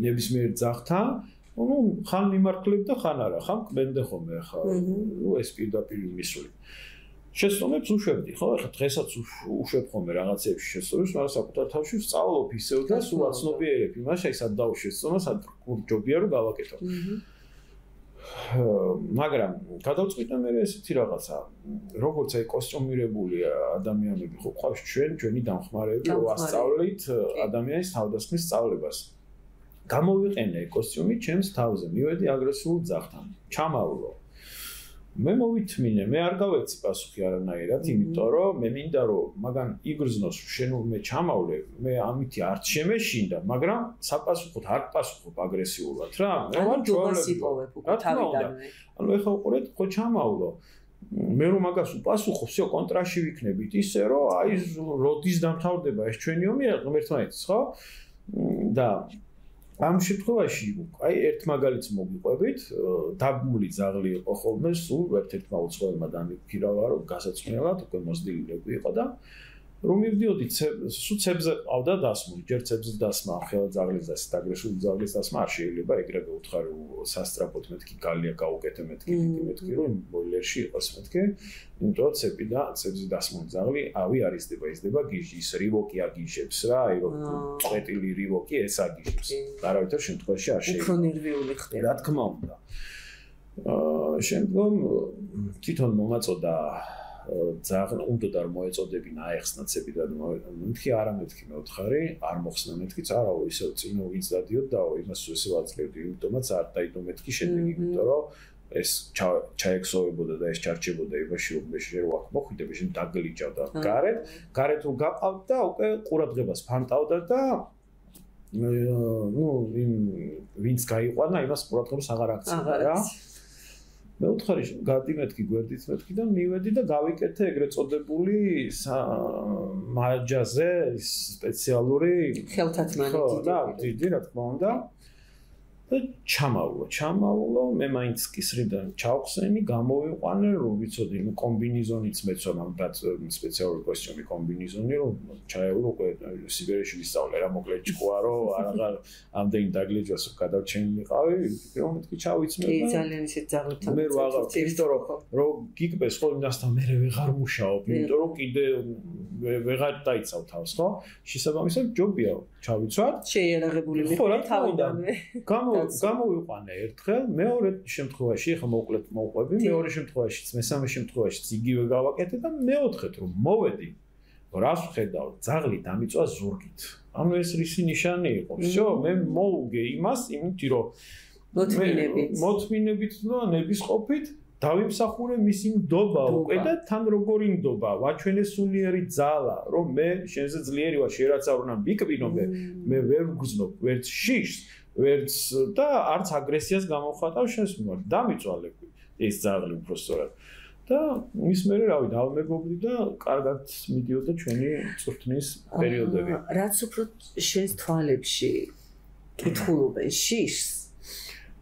ნებისმიერ ძახთან ну ხან მიმართლებ და ხან არა ხან კმენდე ხოლმე ხა ну ეს პირდაპირ მისული შესწავლებს უშვებდი, ხო? ახლა დღესაც უშვებ ხოლმე რაღაცეებში შესწავლებს, მაგრამ საკუთარ თავში ვსწავლობ ისევ და სულ აცნობიერებ იმას, აი სად სულ სად ჯობია რომ გავაკეთო. მაგრამ გადავწყვიტე მე ესეთი რაღაცა. როგორც აი კოსტიუმირებული ადამიანები ხო ყავს ჩვენ ჩვენი დამხმარეები რო ასწავლით ადამიანის თავდასხმის სწავლებას. გამოვიყენე კოსტიუმი ჩემს თავზე მივედი აგრესიულ ძაღთან ჩამავლო მე მოვითმინე, მე არ გავეცი პასუხი არანაირად, იმიტომ რომ მე მინდა რომ მაგან იგრძნოს შენულ მე ჩამავლე, მე ამითი არ შემეშინდა, მაგრამ საპასუხოდ არ პასუხობ აგრესიულად რა. მე ვარ ჯოასიპოვებ უკვე თავიდანვე. ანუ ეხლა უყურეთ, ხო ჩამავლო. მე რომ მაგას უპასუხობს, იო კონტრაში ვიქნებით ისე რომ აი როდის დამთავრდება ეს ჩვენი ომი ერთმანეთს, ხო? და ამ შემთხვევაში აი ერთ მაგალითს მოგიყვებით დაბმული ზაღლი იყო ხოლმე სულ ერთ-ერთმა უცხოელმა დამიფირავა რომ გასაცვლელად უკვე მოსდილილები იყო და რომ მივდიოდი სუცებზე ყავდა დასმული ჯერ ცებზე დასმა ხელა ზაღლის და დაგრესული ზაღლის დასმა არ შეიძლება ეგრევე უთხარი სასტრაფოთ მეთქი გალია გაუკეთე მეთქი მეთქი რომ ბოილერში იყოს მეთქი იმიტომ ცები და ცებზე დასმული ზაღლი ავი არისდება ისდება გიჟი ის რივოკი აგიჟებს რა აი რომ წვეტილი რივოკი ეს აგიჟებს. არავითარ შემთხვევაში არ შეიძლება. უფრო ნერვიული ხდება. რა თქმა უნდა. აა შემდგომ თვითონ მომაწოდა ძალიან უნდა და მოეწოდებინა აიხსნაცები და მეთქი არა მეთქი მე ვთხარი არ მოხსნა მეთქიც არაო ისე წინო ვიწდადიო და იმას ესე ვაძლევდი იმიტომაც არ დაიდო მეთქი შედეგი იმიტომ რომ ეს ჩაექსოვებოდა და ეს ჩარჩებოდა იმაში რომ მე შეიძლება ვაკ მოხიდები შენ დაგლიჯავდა გარეთ გარეთ რო გაყავდა უკვე ყურადღებას ფანტავდა და ნუ ვინ ვინც გაიყვანა იმას ყურადღებას აღარ აქცია რა მე ვთხარი გადიმეთქი გვერდით მეთქი და მივედი და გავიკეთე ეგრეთ წოდებული მაჯაზე სპეციალური ხელთათმანი დიდი და დიდი რა თქმა უნდა და ჩამავლო, ჩამავლო, მე მაინც კისრიდან ჩავხსენი, გამოვიყვანე, რომ ვიცოდი, ნუ კომბინიზონიც მეცო, მაგათ სპეციალური კოსტიუმი კომბინიზონი, რომ ჩაეულო უკვე სიბერეში ვისწავლე რა მოკლედ ჭკუა, რომ არაღარ ამდენი დაგლიჯოს გადავჩენილიყავი, რომ მეთქი ჩავიცმე კი ძალიან ისეთ ძაღლებთან მე რა აღარ იმიტომ რომ რომ გიგბეს ხო იმასთან მე ვეღარ მუშაობ, იმიტომ რომ კიდე ვეღარ დაიცავ თავს, ხო? შესაბამისად ჯობია ჩავიცვათ. შეიარაღებული მიყვა თავიდანვე. გამო გამოვიყვანე ერთხელ, მეორე შემთხვევაში ხა მოუკლეთ მოუყვები, მეორე შემთხვევაშიც, მესამე შემთხვევაშიც იგივე გავაკეთე და მეოთხეთ რომ მოვედი. რას ვხედავ? ძაღლი დამიწვა ზურგით. ანუ ეს რისი ნიშანი იყო? всё, მე მოუგე იმას, იმითი რომ მოთმინებით. მოთმინებით და ნების ყოფით დავიმსახურე მისი ნდობა უკვე და თან როგორი ნდობა ვაჩვენე სულიერი ძალა რომ მე შენზე ძლიერი ვარ შენ რაც არ უნდა ვიკბინო მე მე ვერ ვგზნობ ვერც შიშს ვერც და არც აგრესიას გამოვხატავ შენს მიმართ. დამიწვალები ეს ძაღლი უფრო სწორად. და ის მე რავი დავმეგობდი და კარგად მიდიოდა ჩვენი წვრთნის პერიოდები. რაც უფრო შენს თვალებში კითხულობენ შიშს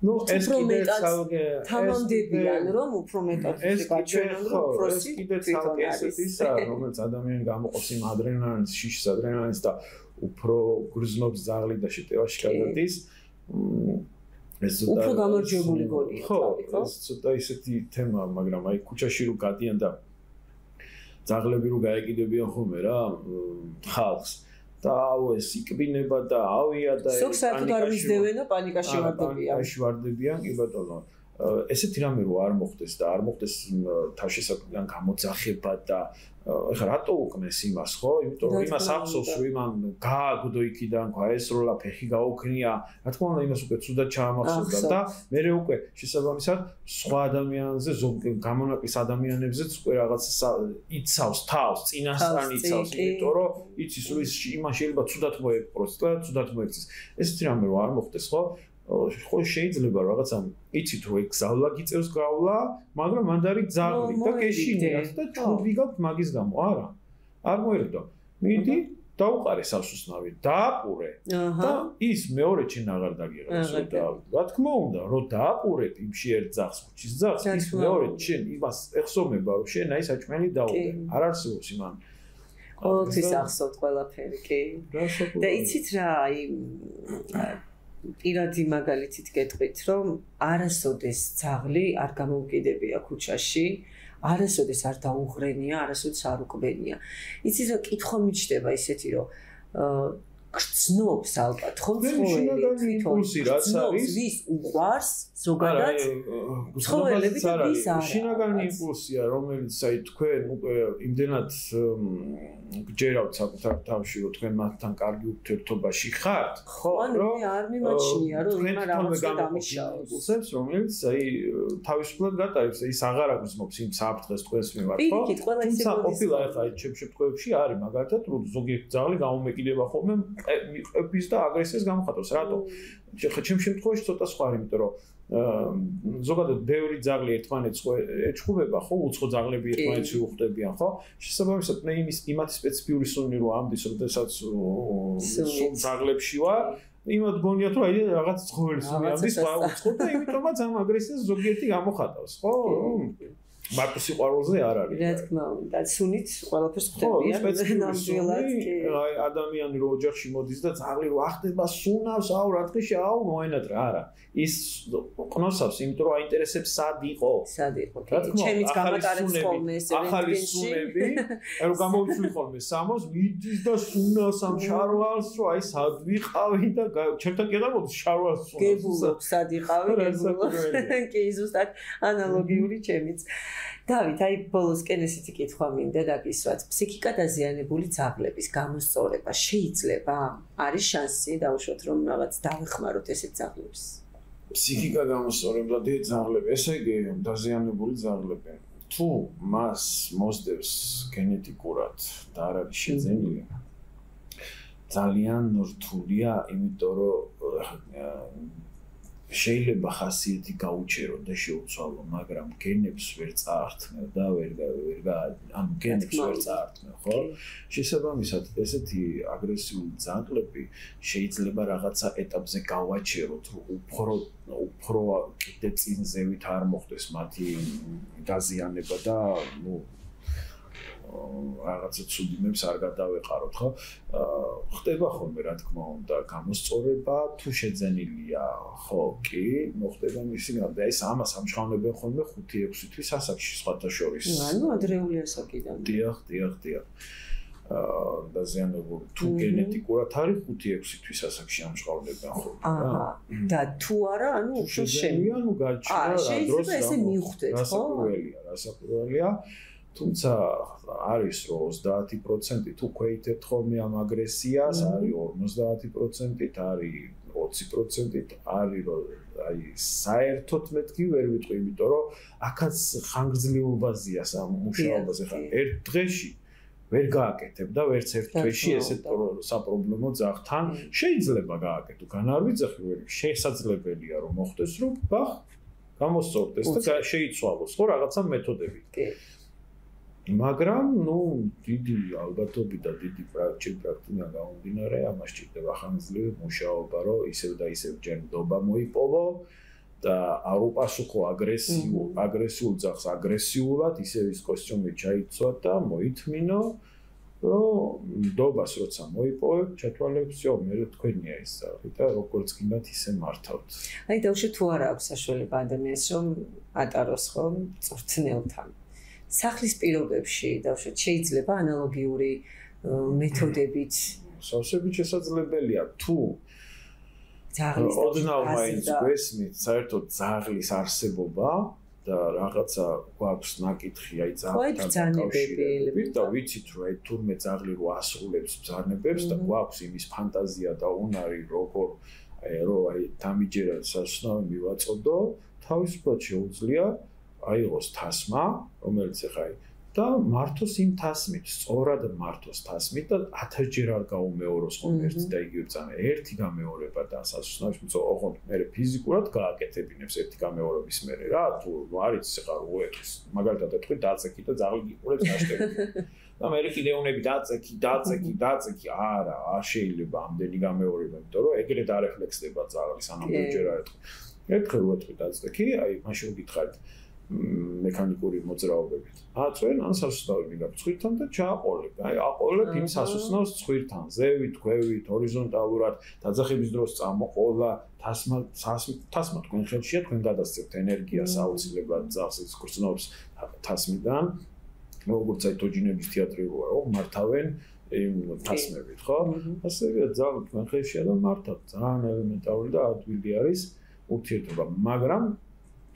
ну ეს კიდე ცალკე თამამდებიან რომ უფრო მეტად გაჩვენონ რომ პროსი კიდე ცალკე ესეთისა რომელიც ადამიანი გამოყობს იმ ადრენალინს შიშს ადრენალინს და უფრო გრძნობს ზაღლი და შეტევაში გადადის ეს ცოტა უფრო გამარჯვებული გონია ხო ეს ცოტა ისეთი თემა მაგრამ აი ქუჩაში რო გადიან და ზაღლები რო გაეკიდებიან ხოლმე რა ხალხს და აუ ეს იკბინება და ავია და ეს საერთოდ არ მისდევენო პანიკაში ვარდებიან. პანიკაში ვარდებიან კი ბატონო ესეთი რამე რო არ მოხდეს და არ მოხდეს თავშესაფრიდან გამოძახება და ეხლა რატო უკნეს იმას ხო? იმიტომ რომ იმას ახსოვს რომ იმან გააგდო იქიდან, ხო, ეს როლა ფეხი გაუქნია. რა თქმა უნდა, იმას უკვე ცუდად ჩაამახსოვდა და მე უკვე შესაბამისად სხვა ადამიანზე ზოგ გამონაკლის ადამიანებზეც უკვე რაღაც იცავს თავს, წინასწარ იცავს, იმიტომ რომ იცის რომ ის იმას შეიძლება ცუდად მოეკპროს და ცუდად მოექცეს. ესეთი რამე რო არ მოხდეს, ხო? ხო შეიძლება რაღაცა იცით რომ ეგზავლა გიწევს გავლა, მაგრამ მან დარი ძაღლი და გეშინიათ და ჩუბი გაქვთ მაგის გამო, არა. არ მოერდო. მიდი დაუყარე სასუსნავი, დააპურე. და ის მეორე ჩინ აღარ დაგიღებს და რა თქმა უნდა, რომ დააპურებ იმ შეერ ძაღს, ხუჩის ძაღს, ის მეორე ჩინ იმას ეხსომება რომ შენ აი საჭმელი დაუყე. არ არსებობს იმან. ყოველთვის ახსოვთ ყველაფერი, კი. და იცით რა, აი პირადი მაგალითით გეტყვით, რომ არასოდეს ძაღლი არ გამოუკიდებია ქუჩაში, არასოდეს არ დაუღრენია, არასოდეს არ უკბენია. იცით რა, კითხვა მიჩდება ისეთი, რომ გრძნობს ალბათ ხო ცხოველი იმპულსი რაც არის ვის უყვარს ზოგადად ცხოველები და ვის არა შინაგანი იმპულსია რომელიც აი თქვენ უკვე იმდენად გჯერავთ საკუთარ თავში რომ თქვენ მათთან კარგი ურთიერთობაში ხართ ხო ანუ მე არ მიმაჩნია რომ იმა რაღაცა დამიშაოს რომელიც აი თავისუფლად გატარებს ის აღარ აგზნობს იმ საფრთხეს თქვენს მიმართ ხო? პირიქით ყველა ისე ყოფილა ახლა აი ჩემ შემთხვევებში არის მაგალითად რომ ზოგიერთი ძაღლი გამომეკიდება ხოლმე მიყების და აგრესიას გამოხატავს რატო? ჩემ შემთხვევაში ცოტა სხვა იმიტომ რომ ზოგადად ბევრი ძაღლი ერთმანეთს ეჩხუბება ხო უცხო ძაღლები ერთმანეთს უხდებიან ხო? შესაბამისად მე იმის იმათი სპეციფიური სუნი რო ამდის როდესაც ძაღლებში ვარ იმათ გონიათ რომ აი რაღაც ცხოველის სუნი ამდის უცხო და იმიტომაც ამ აგრესიას ზოგიერთი გამოხატავს ხო მარტო სიყვარულზე არ არის. რა თქმა უნდა, სუნით ყველაფერს ხდებიან ნამდვილად კი. აი ადამიანი რო ოჯახში მოდის და ძაღლი რო ახდება სუნავს, აუ რა თქმა აუ მოენატრა, არა. ის ყნოსავს, იმიტომ რომ აინტერესებს სად იყო. სად იყო. ჩემიც გამატარებს ხოლმე ეს ახალი სუნები, რომ გამოვიცვლი ხოლმე სამოს, მიდის და სუნავს ამ შარვალს, რომ აი სად ვიყავი და ჩემთან კი არ მოდის შარვალს სუნავს. გებულობ სად იყავი, გებულობ. კი ზუსტად ანალოგიური ჩემიც. დავით, აი ბოლოსკენ ესეთი კითხვა მინდა დაგისვათ. ფსიქიკა დაზიანებული ძაღლების გამოსწორება შეიძლება? არის შანსი დაუშვათ რომ რაღაც დავეხმაროთ ესეთ ძაღლებს? ფსიქიკა გამოსწორებლად ძაღლები, ესე იგი დაზიანებული ძაღლები. თუ მას მოსდევს გენეტიკურად და არ არის შეძენილი, ძალიან რთულია, იმიტომ რომ შეიძლება ხასიათი გაუჩერო და შეუცვალო, მაგრამ გენებს ვერ წაართმევ და ვერ ვერ ან გენებს ვერ წაართმევ, ხო? შესაბამისად, ესეთი აგრესიული ძაღლები შეიძლება რაღაცა ეტაპზე გავაჩეროთ, უფრო უფრო კიდე წინ ზევით არ მოხდეს მათი დაზიანება და ნუ რაღაცა ცუდიმებს არ გადავეყაროთ, ხო? აა ხდება ხოლმე, რა თქმა უნდა, გამოსწორება თუ შეძენილია, ხო, კი, მოხდება მისი გარდა. ეს ამას ამშხავნებენ ხოლმე 5-6 თვის ასაკში სხვათა შორის. ანუ ადრეული ასაკიდან. დიახ, დიახ, დიახ. აა დაზიანებულ თუ გენეტიკურად არის 5-6 თვის ასაკში ამშყავლებენ ხოლმე. აჰა. და თუ არა, ანუ თუ შეძენილია, ნუ გაჩნდა რა დროს. აა, შეიძლება ესე მიხვდეთ, ხო? რასაკვირველია, რასაკვირველია. თუმცა არის რომ 30% თუ ქვეითებთ ხოლმე ამ აგრესიას, არის 50%-ით, არის 20%-ით, არის რომ აი საერთოდ მეთქი ვერ ვიტყვი, იმიტომ რომ აქაც ხანგრძლივობაზია სამ მუშაობაზე ხარ. ერთ დღეში ვერ გააკეთებ და ვერც ერთ თვეში ესეთ საპრობლემო ძაღთან შეიძლება გააკეთო. განარვიძახი ვერ შესაძლებელია რომ მოხდეს რომ ბახ გამოსწორდეს და შეიცვალოს ხო რაღაცა მეთოდები. კი. მაგრამ ნუ დიდი ალბათობით და დიდი პრაქტიკა გამომდინარე ამას ჭირდება ხანგრძლივი მუშაობა რომ ისევ და ისევ ჯერდობა მოიპოვო და არ უპასუხო აგრესიულ აგრესიულ ძაღს აგრესიულად ისევ ის კოსტიუმი ჩაიცვა და მოითმინო რომ დობას როცა მოიპოვებ ჩათვალებსიო მე თქვენია ის და როგორც გინდათ ისე მართავთ. აი დაუშვი თუ არა აქვს საშუალება ადამიანს რომ ატაროს ხომ წვრთნელთან სახლის პირობებში დავშოთ შეიძლება ანალოგიური მეთოდებით. სავსებით შესაძლებელია თუ ძაღლის ოდნავ მაინც გვესმით საერთოდ ძაღლის არსებობა და რაღაცა გვაქვს ნაკითხი აი ძაღლები და ვიცით რომ აი თურმე ძაღლი რო ასრულებს ბზარნებებს და გვაქვს იმის ფანტაზია და უნარი როგორ აი რო აი დამიჯერა სასწაული მივაწოდო თავისუფლად შეუძლია აიღოს თასმა, რომელიც ახლა და მართოს იმ თასმით, სწორად მართოს თასმით და 1000 ჯერ არ გაუმეოროს ხომ ერთი და იგივე წამე, ერთი გამეორება და სასწაულს მიწო, ოღონდ მე ფიზიკურად გააკეთებინებს ერთი გამეორების მერე რა, თუ არის ახლა უეხის, მაგალითად ეთქვი დაწეკი და ზაღლი გიყურებს გაშტები. და მე კიდე უნები დაწეკი, დაწეკი, დაწეკი, არა, არ შეიძლება ამდენი გამეორება, იმიტომ რომ ეგრე დარეფლექსდება ზაღლის ანამდე ჯერ არ ეთქვი. ერთხელ ვეთქვი დაწეკი, აი მაშინ გითხარით მექანიკური მოძრაობებით. აწვენ ან სასუსტავები გაფრთხილთან და ჩააყოლებ. აი აყოლებ იმ სასუსტავს ცხვირთან, ზევით, ქვევით, ჰორიზონტალურად, დაძახების დროს წამოყოლა, თასმა თასმა თქვენ ხელშია, თქვენ გადასცემთ ენერგიას აუცილებლად ძაღლს ის გრძნობს თასმიდან. როგორც აი თოჯინების თეატრი როა, რომ მართავენ იმ ფასმებით, ხო? ასევე ძალიან განხეშია და მართლა ძალიან ელემენტარული და ადვილი არის ურთიერთობა, მაგრამ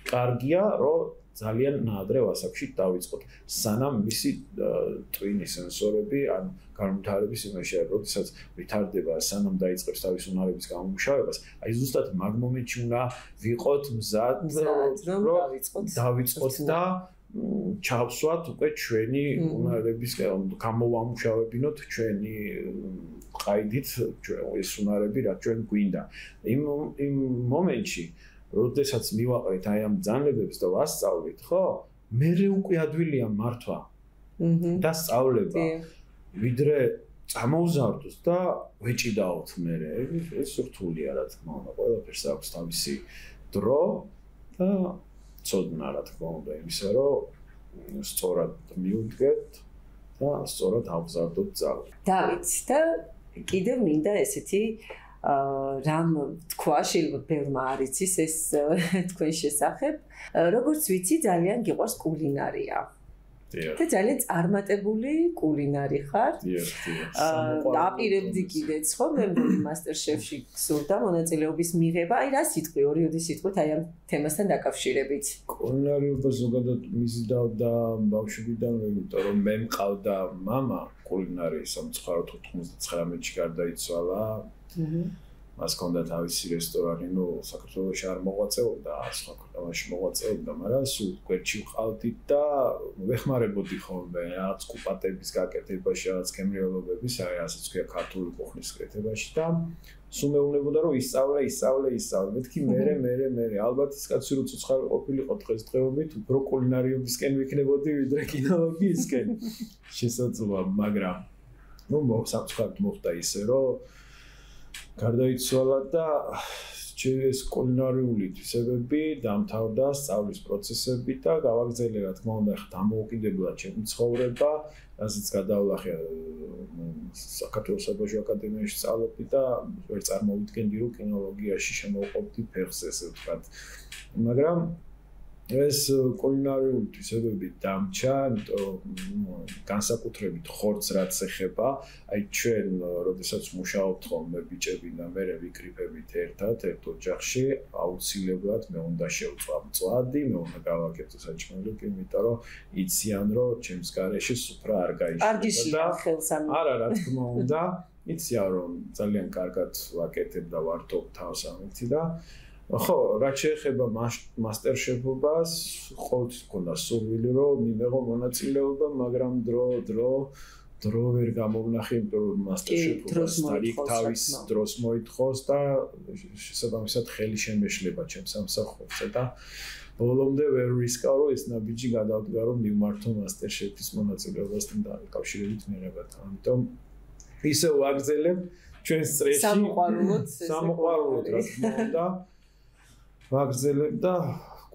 კარგია, რომ ძალიან ნაადრევ ასაკში დავიწყოთ. სანამ მისი ტვინი სენსორები ან განვითარების იმაში არის, როდესაც ვითარდება, სანამ დაიწყებს თავის უნარების გამომუშავებას, აი ზუსტად მაგ მომენტში უნდა ვიყოთ მზად, რომ დავიწყოთ. დავიწყოთ და ჩავსვათ უკვე ჩვენი უნარების გამოვამუშავებინოთ ჩვენი ყაიდით ეს უნარები რა ჩვენ გვინდა. იმ იმ მომენტში როდესაც მივაყრეთ აი ამ ძალებებს და ვასწავლით, ხო? მე უკვე ადვილია მართვა. აჰა. და სწავლება. ვიდრე წამოვზარდოთ და ვეჭიდაოთ მე. ეს რთულია რა თქმა უნდა, ყველაფერს აქვს თავისი დრო და ცოდნა რა თქმა უნდა, იმისა რომ სწორად მიუდგეთ და სწორად ავზარდოთ ძალა. დავით და კიდევ მინდა ესეთი რამ თქვა შეიძლება ბევრმა არის ის ეს თქვენ შესახებ როგორც ვიცი ძალიან გიყვარს კულინარია და ძალიან წარმატებული კულინარი ხარ. აა აპირებდი კიდეც ხო მე მასტერ შეფში გსურდა მონაწილეობის მიღება. აი რა სიტყვი ორიოდი სიტყვით აი ამ თემასთან დაკავშირებით. კულინარიობა ზოგადად მიზიდავდა ბავშვიდან, იმიტომ რომ მე მყავდა мама კულინარი სამცხარო 99-ში გარდაიცვალა. მას ჰქონდა თავისი რესტორანი, ნუ საქართველოში არ მოღვაწეობდა, სხვა ქვეყანაში მოღვაწეობდა, მაგრამ სულ კვეთში ვყავდი და ვეხმარებოდი ხოლმე რაღაც კუპატების გაკეთებაში, რაღაც კემრიოლოგების, აი ასე თქვია ქართული კუხნის კეთებაში და სულ მეუბნებოდა რომ ისწავლე, ისწავლე, ისწავლე. მეთქი მერე, მერე, მერე. ალბათ ის კაცი რო ცოცხალი ყოფილიყო დღესდღეობით, უფრო კულინარიობისკენ ვიქნებოდი ვიდრე კინოლოგიისკენ. შესაძლოა, მაგრამ ნუ მოსაცხად მოხდა ისე რომ გარდაიცვალა და ეს კულინარიული თვისებები დამთავრდა სწავლის პროცესები და გავაგზავნე რა თქმა უნდა ხა დამოუკიდებლად ჩემი ცხოვრება, რასაც გადავლახე საქართველოს საბაჟო აკადემიაში სწავლობდი და ვერ წარმოვიდგენდი რომ კინოლოგიაში შემოვყოფდი ფეხს ესე ვთქვათ. მაგრამ ეს კულინარიული თვისებები დამჩა, იმიტომ განსაკუთრებით ხორცს რაც ეხება, აი ჩვენ როდესაც მუშაობთ ხოლმე ბიჭები და მე ვიკრიფებით ერთად ერთ ოჯახში, აუცილებლად მე უნდა შევწვა მწვადი, მე უნდა გავაკეთო საჭმელები, იმიტომ რომ იციან რომ ჩემს garaში სუფრა არ გაიშლება და არა რა თქმა უნდა, იციან რომ ძალიან კარგად ვაკეთებ და ვართობ თავს ამეთი და ხო, რაც შეეხება მასტერ შეფობას, ყოველთვის მქონდა სურვილი, რომ მიმეღო მონაწილეობა, მაგრამ დრო დრო დრო ვერ გამოვნახე, რომ მასტერ შეფობას თარიქ თავის დროს მოითხოვს და შესაბამისად ხელი შემეშლება ჩემს სამსახურზე და ბოლომდე ვერ ვისკავ, რომ ეს ნაბიჯი გადავდგა, რომ მიმართო მასტერ შეფის მონაწილეობასთან დაკავშირებით მიღებათან. ამიტომ ისე ვაგზელებ ჩვენ სტრესში სამყაროც სამყაროც რა თქმა უნდა ვაგზელებ და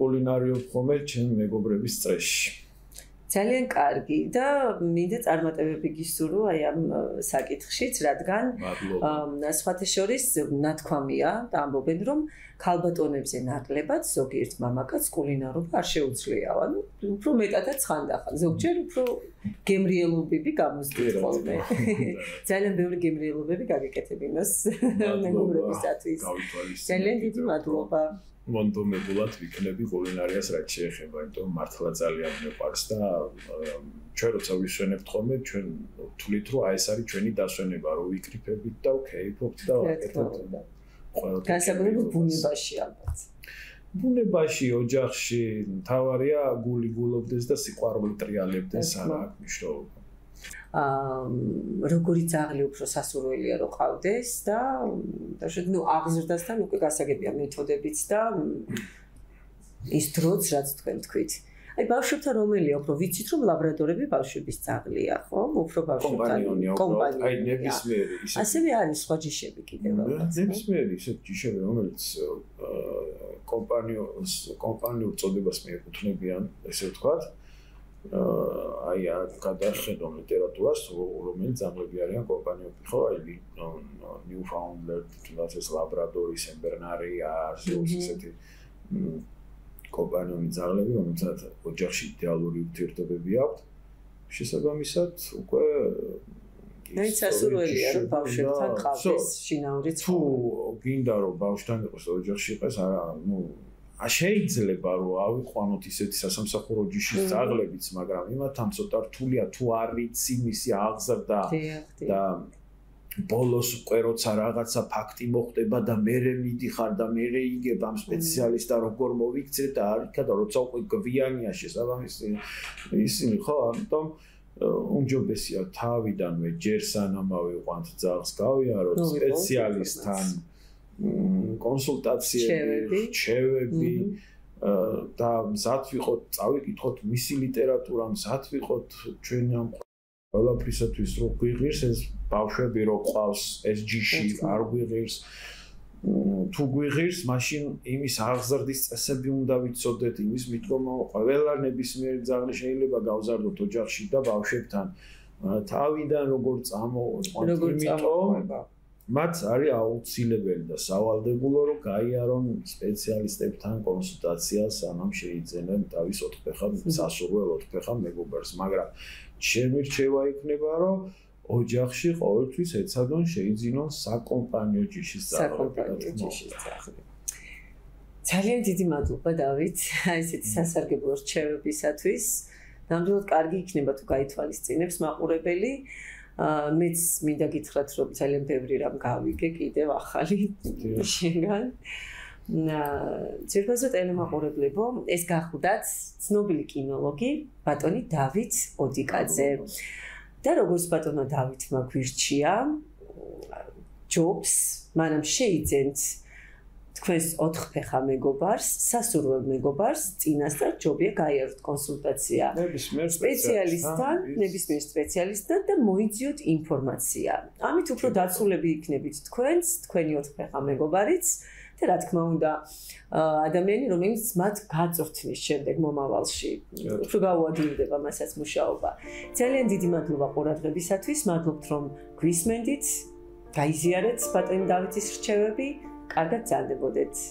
კულინარიო ხომე ჩემ მეგობრების წრეში. ძალიან კარგი და მინდა წარმატებები გისურვო აი ამ საკითხშიც, რადგან სხვათა შორის ნათქვამია და ამბობენ რომ ქალბატონებზე ნაკლებად ზოგიერთ მამაკაც კულინარობა არ შეუძლია. ანუ უფრო მეტადაც ხანდახან, ზოგჯერ უფრო გემრიელობები გამოსდით ხოლმე. ძალიან ბევრი გემრიელობები გაგეკეთებინოს მეგობრებისათვის. ძალიან დიდი მადლობა. მონდომებულად ვიქნები კულინარიას რაც შეეხება, იმიტომ მართლა ძალიან მეყვარს და ჩვენ როცა ვისვენებთ ხოლმე, ჩვენ თulit რომ აი ეს არის ჩვენი დასვენება, რომ ვიკრიფებით და ვქეიფობთ და ვაკეთებთ. განსაკუთრებით ბუნებაში ალბათ. ბუნებაში, ოჯახში, თავარია გული გულობდეს და სიყვარული ტრიალებდეს, არა აქვს მნიშვნელობა. აა როგორი ძაღლი უფრო სასურველია რო ყავდეს და შეიძლება ნუ აღზრდასთან უკვე გასაგებია მეთოდებიც და ის დროც რაც თქვენ თქვით. აი ბავშვებთან რომელია უფრო ვიცით რომ ლაბრადორები ბავშვების ძაღლია, ხო? უფრო ბავშვებთან კომპანიონი. აი ნებისმიერი ისე. ასევე არის სხვა ჯიშები კიდევ. ნებისმიერი ისე ჯიშები რომელიც კომპანიონს კომპანიურ წოდებას მიეკუთვნებიან, ესე ვთქვათ. აი გადახედო ლიტერატურას რომელიც ძაღლები არიან კომპანიები ხო აი Newfoundland თუნდაც ეს ლაბრადორი სენბერნარი არის ისეთი კომპანიები ძაღლები რომელსაც ოჯახში იდეალური ურთიერთობები აქვთ შესაბამისად უკვე პარკი. მე სასურველია რომ ბავშვებთან ყავდეს შინაური თუ გინდა რომ ბავშვთან იყოს ოჯახში იყოს არა ა შეიძლება რომ ავიყვანოთ ისეთი სასამსახურო ჯიშის წაღლებიც, მაგრამ იმათთან ცოტა რთულია თუ არ ვიცი მისი აღზრდა და ბოლოს უკვე როცა რაღაცა ფაქტი მოხდება და მე მიდიხარ და მე იგებ ამ სპეციალისტა როგორ მოვიქცე და არიქა და როცა უკვე გვიანია შესაბამისი ისინი ხო ამიტომ უმჯობესია თავიდანვე ჯერ სანამ ავიყვანთ ძაღლს გავიაროთ სპეციალისტთან კონსულტაციები ჩევები და მზად ვიყოთ წავიკითხოთ მისი ლიტერატურა მზად ვიყოთ ჩვენ ამ ყველაფრისათვის რო გვიღირს ეს ბავშვები რო ყავს ეს ჯიში არ გვიღირს. თუ გვიღირს მაშინ იმის აღზრდის წესები უნდა ვიცოდეთ იმის მიდგომა ყველა ნებისმიერი ძაღლი შეიძლება გავზარდოთ ოჯახში და ბავშვებთან თავიდან როგორ წამოყვანთ იმიტომ მათ არის აუცილებელი და სავალდებულო რომ გაიარონ სპეციალისტებთან კონსულტაცია სანამ შეიძენენ თავის ოთხფეხა სასურველ ოთხფეხა მეგობარს მაგრამ ჩემი რჩევა იქნება რომ ოჯახში ყოველთვის ეცადონ შეიძინონ საკომპანიო ჯიშის ძაღლი. ძალიან დიდი მადლობა დავით, ესეთი სასარგებლო რჩევებისათვის. ნამდვილად კარგი იქნება თუ გაითვალისწინებს მაყურებელი. მეც მინდა გითხრათ, რომ ძალიან ბევრი რამ გავიგე კიდევ ახალი შეგან. და ძირფაზე ტელემაყურებლებო, ეს გახდათ ცნობილი კინოლოგი ბატონი დავით ოდიკაძე. და როგორც ბატონო დავითმა გვირჩია ჯობს, მაგრამ შეიძენთ თქვენს ოთხფეხა მეგობარს, სასურველ მეგობარს, წინასწარ ჯობია გაიაროთ კონსულტაცია. ნებისმიერ სპეციალისტთან, ნებისმიერ სპეციალისტთან და მოიძიოთ ინფორმაცია. ამით უფრო დაცულები იქნებით თქვენს, თქვენი ოთხფეხა მეგობარიც. და რა თქმა უნდა ადამიანი რომელიც მათ გაწვრთნის შემდეგ მომავალში უფრო გაუადვილდება მასაც მუშაობა ძალიან დიდი მადლობა ყურადღებისათვის მადლობთ რომ გვისმენდით გაიზიარეთ ბატონი დავითის რჩევები კარგად ძალდებოდეთ